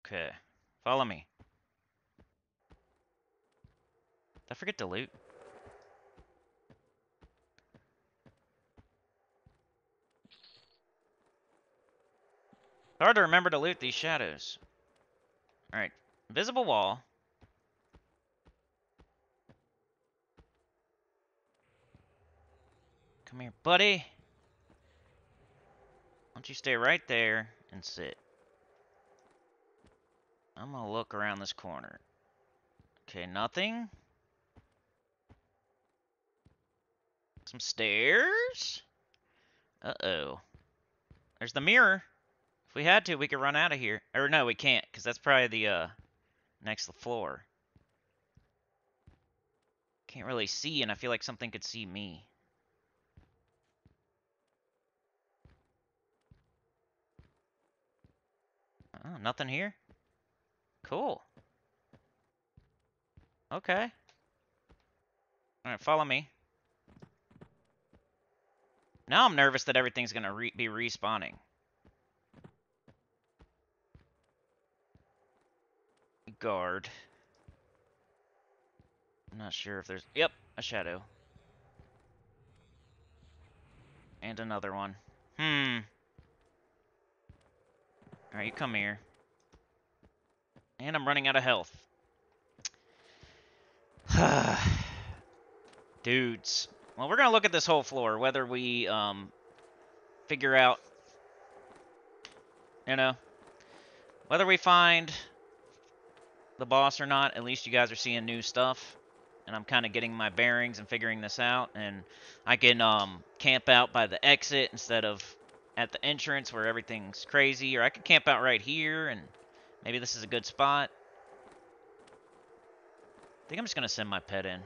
Okay. Follow me. Did I forget to loot? Hard to remember to loot these shadows. Alright. Invisible wall. Come here, buddy. Why don't you stay right there and sit? I'm gonna look around this corner. Okay, nothing. Some stairs? Uh-oh. There's the mirror. If we had to, we could run out of here. Or no, we can't, because that's probably the uh, next to the floor. Can't really see, and I feel like something could see me. Oh, nothing here? Cool. Okay. Alright, follow me. Now I'm nervous that everything's to re be respawning. Guard. I'm not sure if there's... Yep, a shadow. And another one. Hmm. Alright, you come here. And I'm running out of health. Dudes. Well, we're going to look at this whole floor, whether we um, figure out, you know, whether we find the boss or not, at least you guys are seeing new stuff. And I'm kind of getting my bearings and figuring this out. And I can um, camp out by the exit instead of at the entrance where everything's crazy. Or I could camp out right here and maybe this is a good spot. I think I'm just going to send my pet in.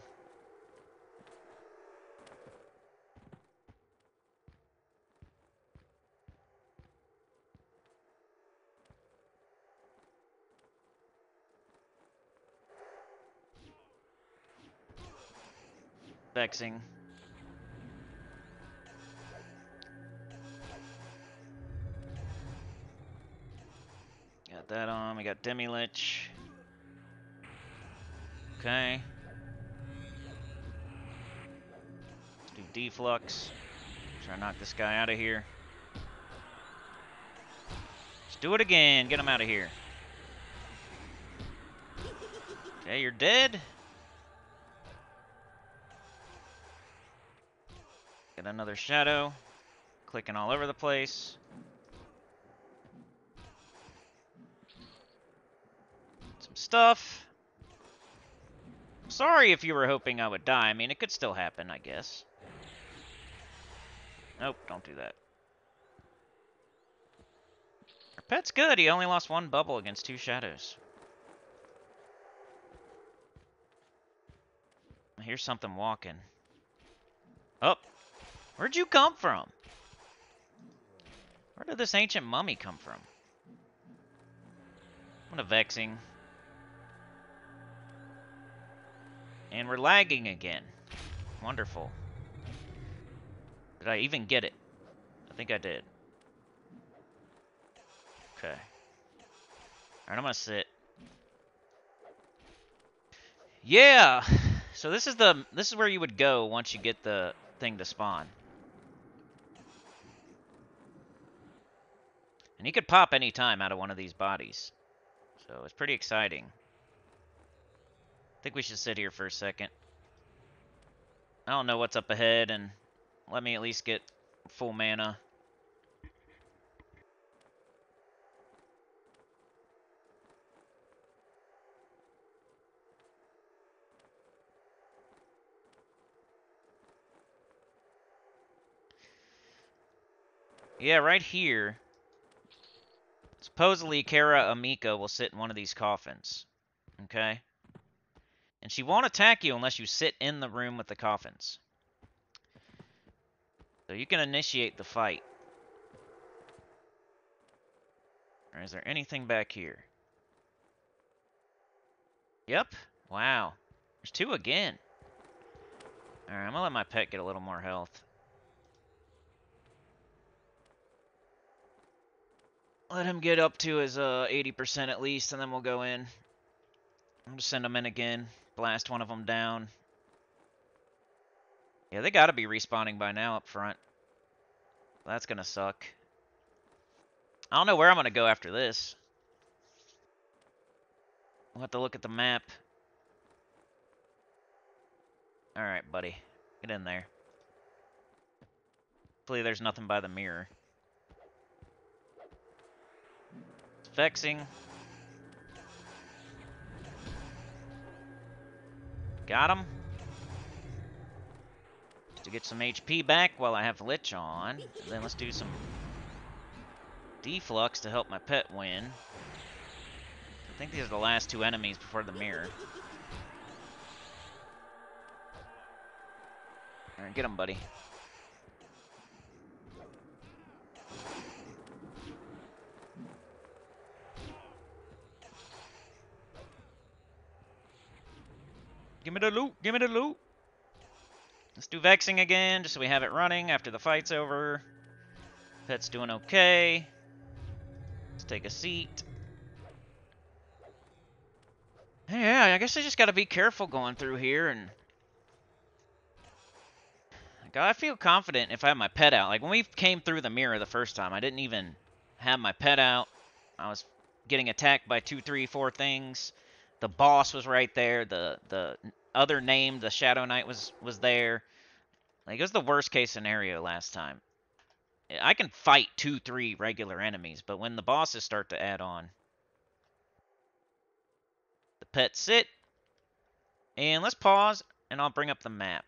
Vexing. Got that on. We got Demi Lich. Okay. Do deflux. Try to knock this guy out of here. Let's do it again. Get him out of here. Okay, you're dead. Another shadow. clicking all over the place. Some stuff. Sorry if you were hoping I would die. I mean, it could still happen, I guess. Nope, don't do that. Our pet's good. He only lost one bubble against two shadows. Here's something walking. Oh, where'd you come from? Where did this ancient mummy come from? What a vexing. And we're lagging again. Wonderful. Did I even get it? I think I did. Okay. Alright, I'm gonna sit. Yeah! So this is the this is where you would go once you get the thing to spawn. And he could pop any time out of one of these bodies. So it's pretty exciting. I think we should sit here for a second. I don't know what's up ahead, and let me at least get full mana. Yeah, right here. Supposedly, Cara Omica will sit in one of these coffins. Okay? And she won't attack you unless you sit in the room with the coffins. So you can initiate the fight. Or is there anything back here? Yep. Wow. There's two again. Alright, I'm gonna let my pet get a little more health. Let him get up to his uh, 80% at least, and then we'll go in. I'm just send him in again. Blast one of them down. Yeah, they gotta be respawning by now up front. That's gonna suck. I don't know where I'm gonna go after this. We'll have to look at the map. Alright, buddy. Get in there. Hopefully there's nothing by the mirror. Vexing. Got him. To get some HP back while I have Lich on. And then let's do some Deflux to help my pet win. I think these are the last two enemies before the mirror. Alright, get him, buddy. The loot. Give me the loot. Let's do Vexing again, just so we have it running after the fight's over. Pet's doing okay. Let's take a seat. Yeah, I guess I just gotta be careful going through here and... I feel confident if I have my pet out. Like, when we came through the mirror the first time, I didn't even have my pet out. I was getting attacked by two, three, four things the boss was right there. The the other name, the Shadow Knight, was was there. Like it was the worst case scenario last time. I can fight two, three regular enemies, but when the bosses start to add on, the pet sit, and let's pause, and I'll bring up the map.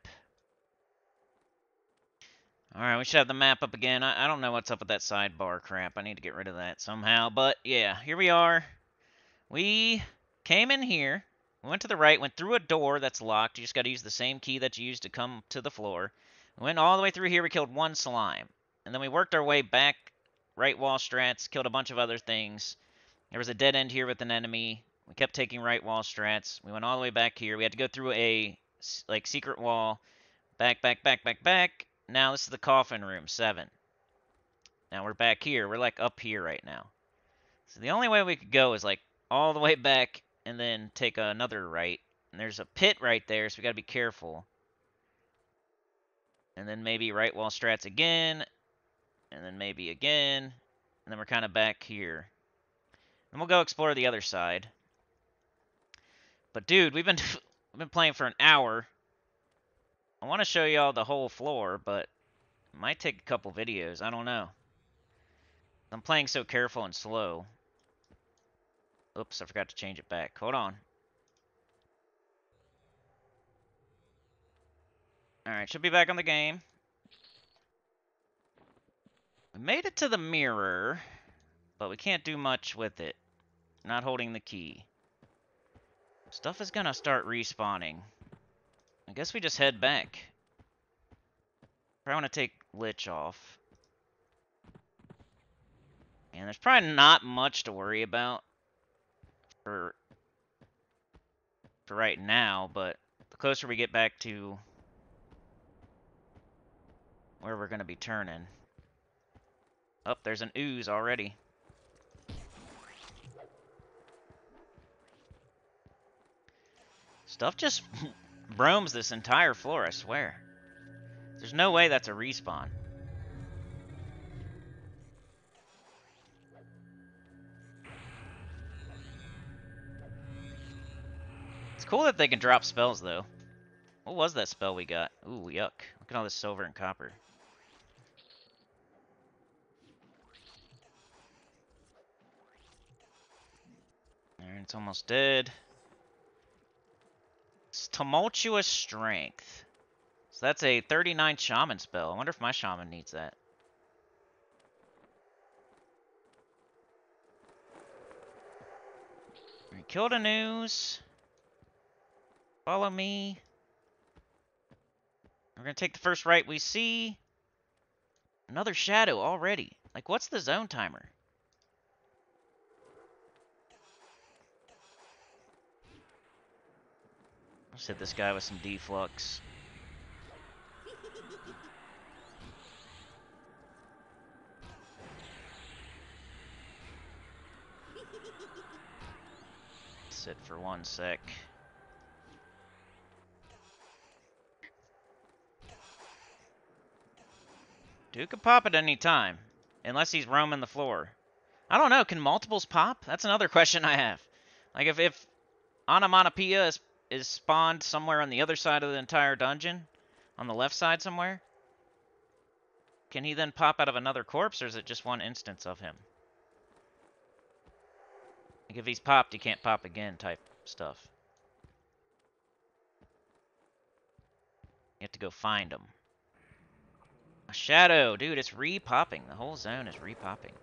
Alright, we should have the map up again. I, I don't know what's up with that sidebar crap. I need to get rid of that somehow. But, yeah, here we are. We Came in here, went to the right, went through a door that's locked. You just got to use the same key that you used to come to the floor. We went all the way through here. We killed one slime. And then we worked our way back right wall strats, killed a bunch of other things. There was a dead end here with an enemy. We kept taking right wall strats. We went all the way back here. We had to go through a like secret wall. Back, back, back, back, back. Now this is the coffin room, 7. Now we're back here. We're like up here right now. So the only way we could go is like all the way back and then take another right. And there's a pit right there, so we got to be careful. And then maybe right wall strats again. And then maybe again. And then we're kind of back here. And we'll go explore the other side. But dude, we've been we've been playing for an hour. I want to show y'all the whole floor, but Might take a couple videos. I don't know. I'm playing so careful and slow. Oops, I forgot to change it back. Hold on. Alright, should be back on the game. We made it to the mirror, but we can't do much with it. Not holding the key. Stuff is gonna start respawning. I guess we just head back. I want to take Lich off. And there's probably not much to worry about for for right now, but the closer we get back to where we're going to be turning. Up, oh, there's an ooze already. Stuff just roams this entire floor, I swear. There's no way that's a respawn. Cool that they can drop spells, though. What was that spell we got? Ooh, yuck. Look at all this silver and copper. It's almost dead. It's Tumultuous Strength. So that's a 39 Shaman spell. I wonder if my Shaman needs that. We killed a news. Follow me. We're going to take the first right we see. Another shadow already. Like, what's the zone timer? Let's hit this guy with some deflux. Sit for one sec. Dude could pop at any time, unless he's roaming the floor. I don't know, can multiples pop? That's another question I have. Like, if, if Onomatopoeia is, is spawned somewhere on the other side of the entire dungeon, on the left side somewhere, can he then pop out of another corpse, or is it just one instance of him? Like, if he's popped, he can't pop again type stuff. You have to go find him. A shadow. Dude, it's re-popping. The whole zone is re-popping.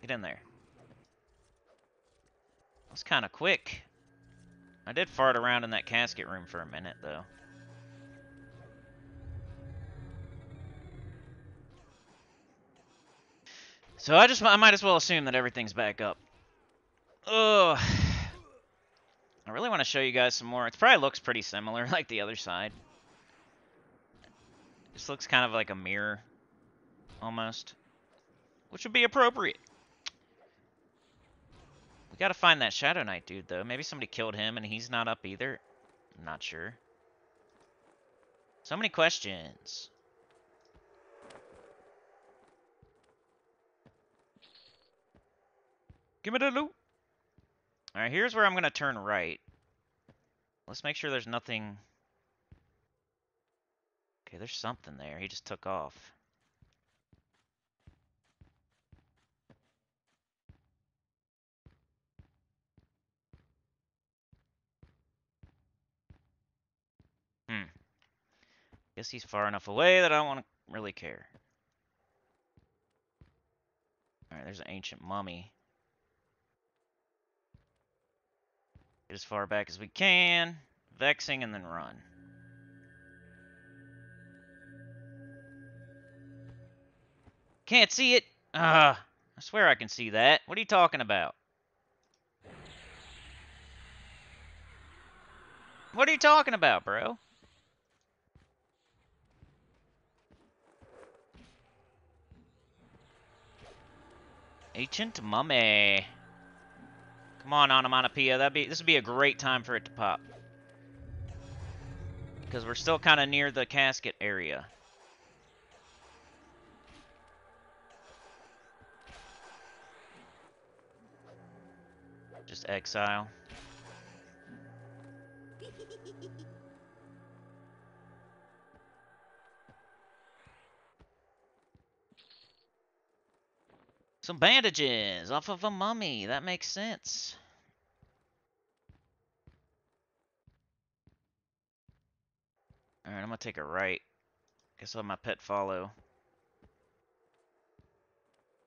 Get in there. That's kind of quick. I did fart around in that casket room for a minute, though. So I just I might as well assume that everything's back up. Ugh. I really want to show you guys some more. It probably looks pretty similar like the other side. This looks kind of like a mirror, almost. Which would be appropriate. We gotta find that Shadow Knight dude, though. Maybe somebody killed him and he's not up either. I'm not sure. So many questions. Give me the loot. Alright, here's where I'm to turn right. Let's make sure there's nothing Okay, there's something there. He just took off. Hmm. Guess he's far enough away that I don't want to really care. Alright, there's an ancient mummy. Get as far back as we can. Vexing and then run. Can't see it. Uh, I swear I can see that. What are you talking about? What are you talking about, bro? Ancient Mummy. Come on, Onomatopoeia. That'd be this would be a great time for it to pop. Because we're still kind of near the casket area. Just exile. Some bandages off of a mummy. That makes sense. Alright, I'm gonna take a right. Guess I'll my pet follow.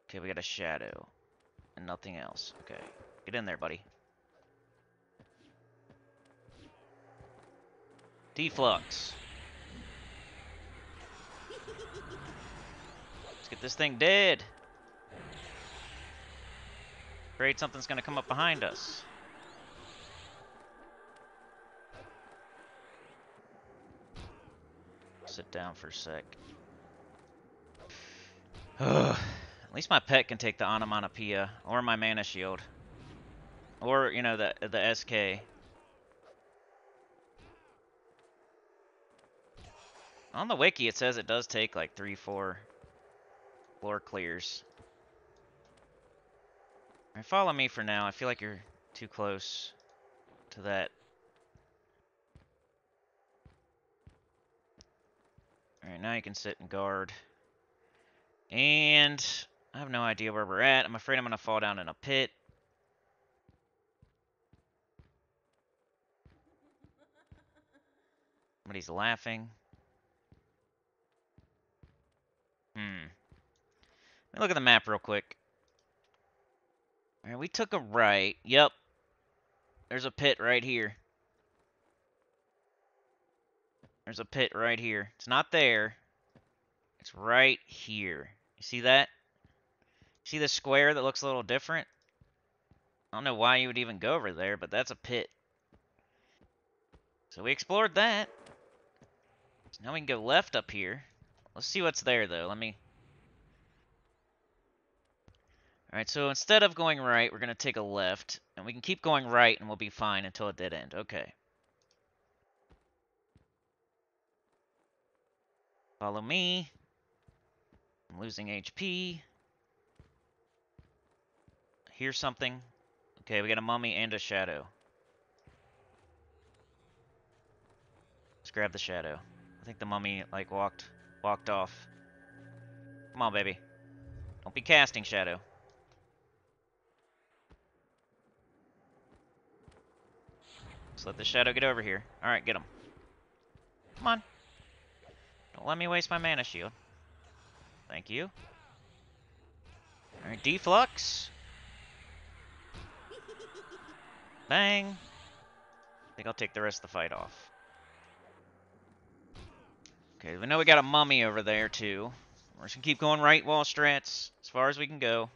Okay, we got a shadow. And nothing else. Okay. Get in there, buddy. Deflux. Let's get this thing dead. Great, something's gonna come up behind us. Sit down for a sec. Ugh. At least my pet can take the onomatopoeia or my mana shield. Or, you know, the the SK. On the wiki, it says it does take like three, four floor clears. Right, follow me for now. I feel like you're too close to that. Alright, now you can sit and guard. And I have no idea where we're at. I'm afraid I'm going to fall down in a pit. Somebody's laughing. Hmm. Let me look at the map real quick. Alright, we took a right. Yep. There's a pit right here. There's a pit right here. It's not there. It's right here. You see that? See the square that looks a little different? I don't know why you would even go over there, but that's a pit. So we explored that. So now we can go left up here. Let's see what's there, though. Let me... Alright, so instead of going right, we're going to take a left. And we can keep going right, and we'll be fine until a dead end. Okay. Follow me. I'm losing HP. Hear something. Okay, we got a mummy and a shadow. Let's grab the shadow. I think the mummy, like, walked walked off. Come on, baby. Don't be casting, Shadow. Let's let the Shadow get over here. Alright, get him. Come on. Don't let me waste my mana shield. Thank you. Alright, deflux. Bang. I think I'll take the rest of the fight off. Okay, we know we got a mummy over there, too. We're just gonna keep going right wall strats as far as we can go.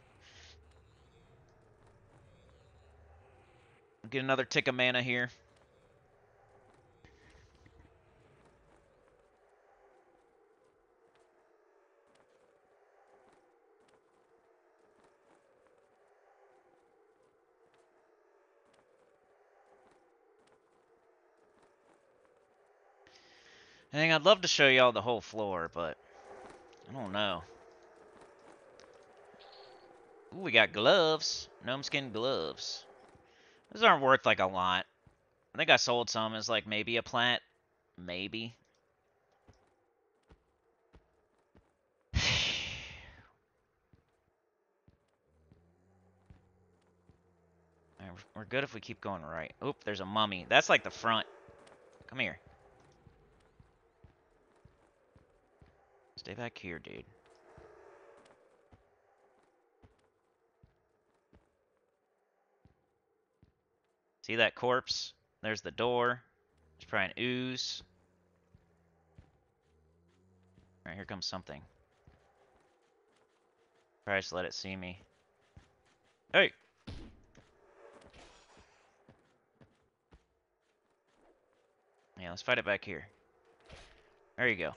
Get another tick of mana here. I think I'd love to show y'all the whole floor, but I don't know. Ooh, we got gloves. Gnome skin gloves. Those aren't worth like a lot. I think I sold some as like maybe a plant. Maybe. we're good if we keep going right. Oop, there's a mummy. That's like the front. Come here. Stay back here, dude. See that corpse? There's the door. There's probably an ooze. Alright, here comes something. Try to let it see me. Hey! Yeah, let's fight it back here. There you go.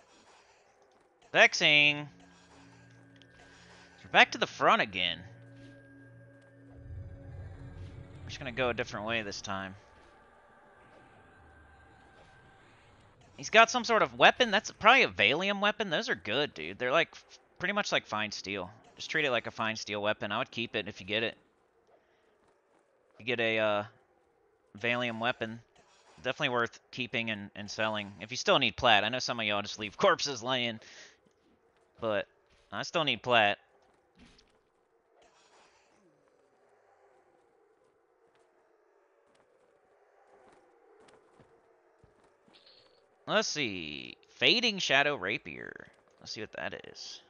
Vexing. We're back to the front again. We're just gonna go a different way this time. He's got some sort of weapon. That's probably a Velium weapon. Those are good, dude. They're like pretty much like fine steel. Just treat it like a fine steel weapon. I would keep it if you get it. You get a uh, Velium weapon. Definitely worth keeping and, and selling. If you still need plat. I know some of y'all just leave corpses laying. But I still need plat. Let's see. Fading Shadow Rapier. Let's see what that is.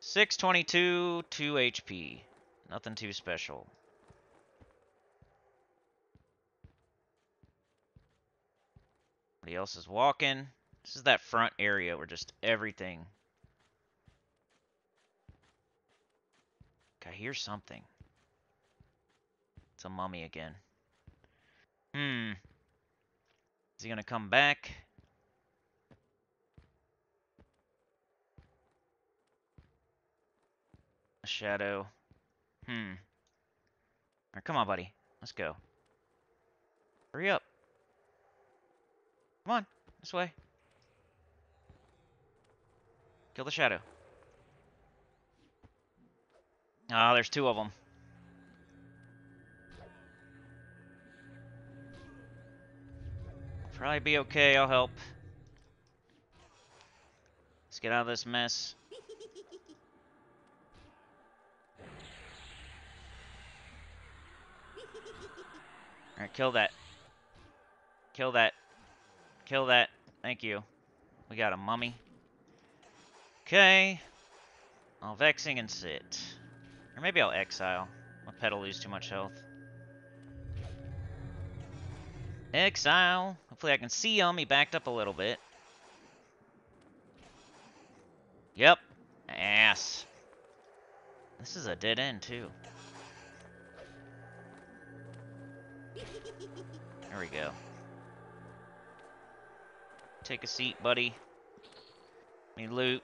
622, 2 HP. Nothing too special. Else is walking. This is that front area where just everything. I hear something. It's a mummy again. Hmm. Is he gonna come back? A shadow. Hmm. Come on, buddy. Let's go. Hurry up. Come on. This way. Kill the shadow. Ah, oh, there's two of them. Probably be okay, I'll help. Let's get out of this mess. Alright, kill that. Kill that. Kill that. Thank you. We got a mummy. Okay. I'll vexing and sit. Or maybe I'll exile. My pet will lose too much health. Exile. Hopefully I can see him. He backed up a little bit. Yep. Ass. This is a dead end, too. There we go. Take a seat, buddy. Me loot.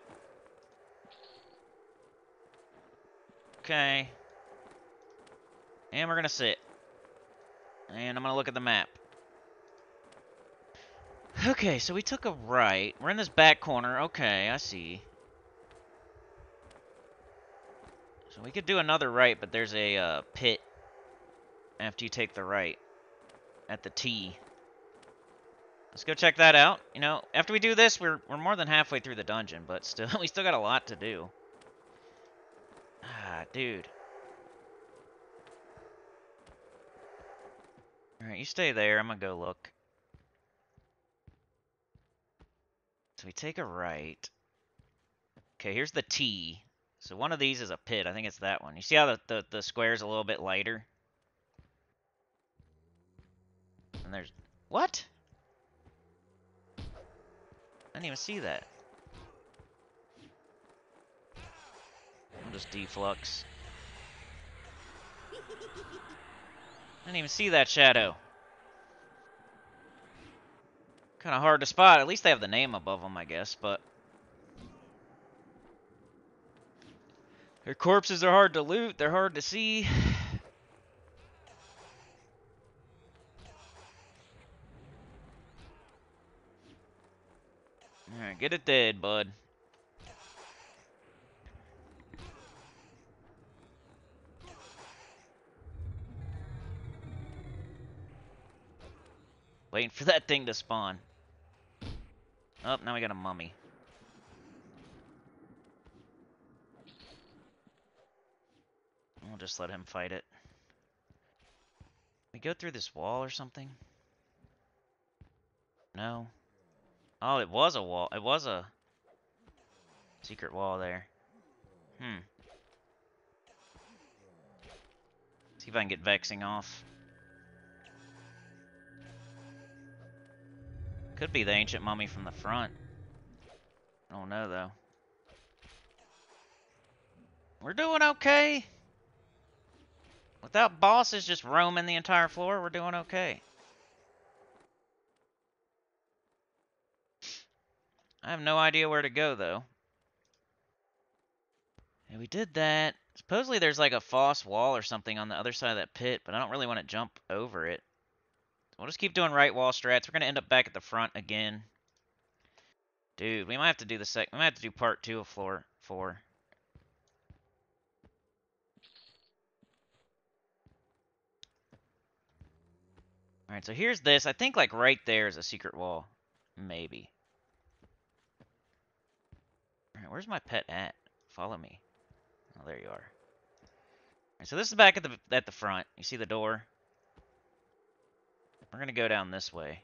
Okay. And we're gonna sit. And I'm gonna look at the map. Okay, so we took a right. We're in this back corner. Okay, I see. So we could do another right, but there's a uh, pit after you take the right at the T. Let's go check that out. You know, after we do this, we're we're more than halfway through the dungeon, but still, we still got a lot to do. Ah, dude. Alright, you stay there. I'm gonna go look. So we take a right. Okay, here's the T. So one of these is a pit. I think it's that one. You see how the, the, the square's a little bit lighter? And there's... What? I didn't even see that. I'm just deflux. I didn't even see that shadow. Kind of hard to spot. At least they have the name above them, I guess, but... Their corpses are hard to loot. They're hard to see. Alright, get it dead, bud. Waiting for that thing to spawn. Oh, now we got a mummy. We'll just let him fight it. We go through this wall or something? No. Oh, it was a wall. It was a secret wall there. Hmm. See if I can get vexing off. Could be the ancient mummy from the front. I don't know, though. We're doing okay. Without bosses just roaming the entire floor, we're doing okay. I have no idea where to go, though. And we did that. Supposedly there's like a false wall or something on the other side of that pit, but I don't really want to jump over it. We'll just keep doing right wall strats. We're going to end up back at the front again. Dude, we might have to do the sec. We might have to do part two of floor four. Alright, so here's this. I think like right there is a secret wall. Maybe. Alright, where's my pet at? Follow me. Oh, there you are. Alright, so this is back at the at the front. You see the door? We're to go down this way.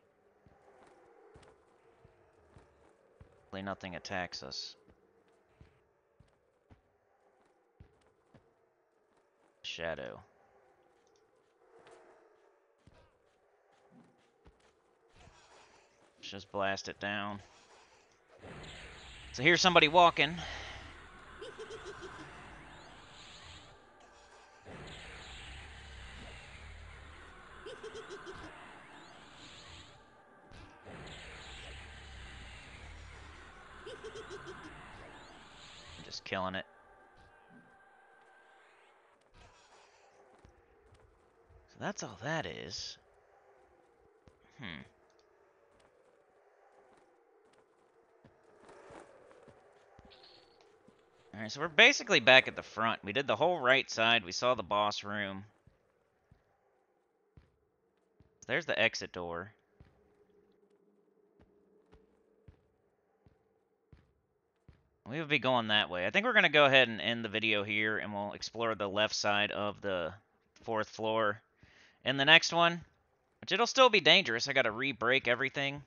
Hopefully nothing attacks us. Shadow. Let's just blast it down. So here's somebody walking. just killing it. So that's all that is. Hmm. Alright, so we're basically back at the front. We did the whole right side. We saw the boss room. There's the exit door. We would be going that way. I think we're going to go ahead and end the video here, and we'll explore the left side of the fourth floor. In the next one, which it'll still be dangerous. I got to re-break everything.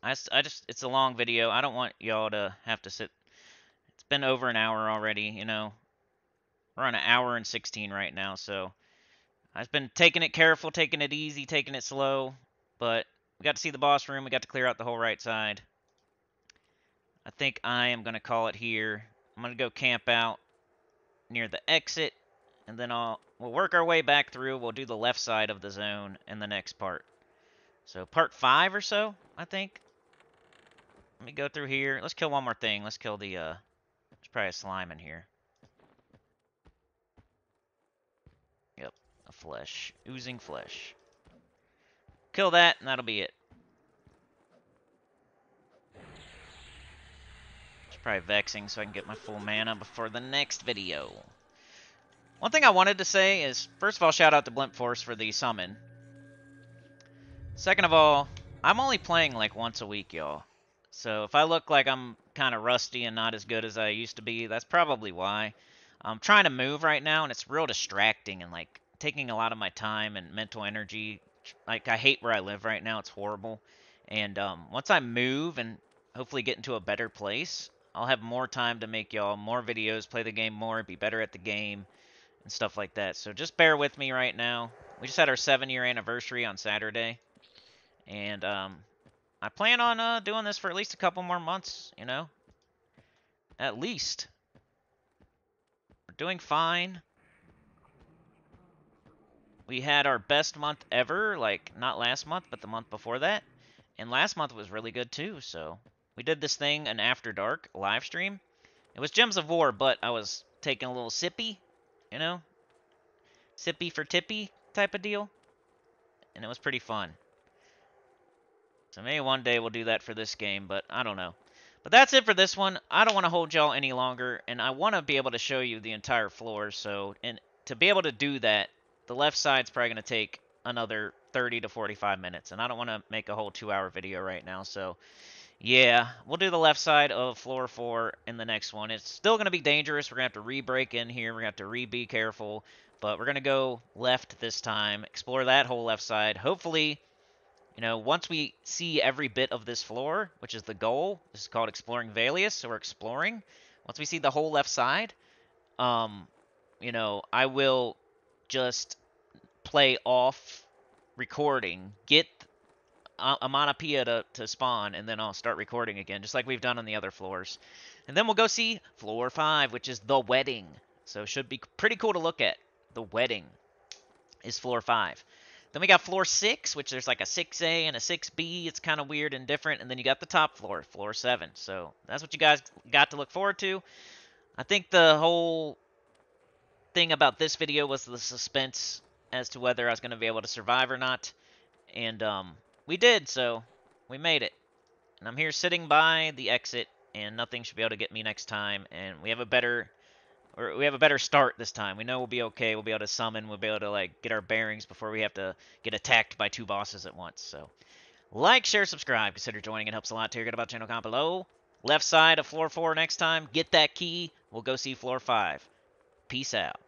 I, I just, it's a long video. I don't want y'all to have to sit been over an hour already, you know. We're on an hour and 16 right now, so I've been taking it careful, taking it easy, taking it slow, but we got to see the boss room. We got to clear out the whole right side. I think I am going to call it here. I'm going to go camp out near the exit, and then I'll we'll work our way back through. We'll do the left side of the zone in the next part. So part 5 or so, I think. Let me go through here. Let's kill one more thing. Let's kill the uh, probably a slime in here. Yep, a flesh. Oozing flesh. Kill that, and that'll be it. It's probably vexing so I can get my full mana before the next video. One thing I wanted to say is, first of all, shout out to Blimp Force for the summon. Second of all, I'm only playing like once a week, y'all. So if I look like I'm kind of rusty and not as good as I used to be, that's probably why. I'm trying to move right now, and it's real distracting and like taking a lot of my time and mental energy. Like I hate where I live right now; it's horrible. And um, once I move and hopefully get into a better place, I'll have more time to make y'all more videos, play the game more, be better at the game, and stuff like that. So just bear with me right now. We just had our seven-year anniversary on Saturday, and um, I plan on uh, doing this for at least a couple more months, you know? At least. We're doing fine. We had our best month ever, like, not last month, but the month before that. And last month was really good, too, so... We did this thing, an After Dark live stream. It was Gems of War, but I was taking a little sippy, you know? Sippy for tippy type of deal. And it was pretty fun. So maybe one day we'll do that for this game, but I don't know. But that's it for this one. I don't want to hold y'all any longer, and I want to be able to show you the entire floor. So, and to be able to do that, the left side's probably going to take another 30 to 45 minutes, and I don't want to make a whole two-hour video right now. So, yeah, we'll do the left side of floor four in the next one. It's still going to be dangerous. We're going to have to re-break in here. We're going to have to re-be careful, but we're going to go left this time, explore that whole left side. Hopefully you know, once we see every bit of this floor, which is the goal, this is called Exploring Velious, so we're exploring. Once we see the whole left side, um, you know, I will just play off recording, get a Manapia to, to spawn, and then I'll start recording again, just like we've done on the other floors. And then we'll go see floor 5, which is the wedding. So should be pretty cool to look at. The wedding is floor 5. Then we got floor six, which there's like a 6A and a 6B. It's kind of weird and different. And then you got the top floor, floor seven. So that's what you guys got to look forward to. I think the whole thing about this video was the suspense as to whether I was going to be able to survive or not. And um, we did, so we made it. And I'm here sitting by the exit, and nothing should be able to get me next time. And we have a better or we have a better start this time. We know we'll be okay. We'll be able to summon. We'll be able to like get our bearings before we have to get attacked by two bosses at once. So, like, share, subscribe. Consider joining. It helps a lot. Tell your about channel comment below. Left side of floor four next time. Get that key. We'll go see floor five. Peace out.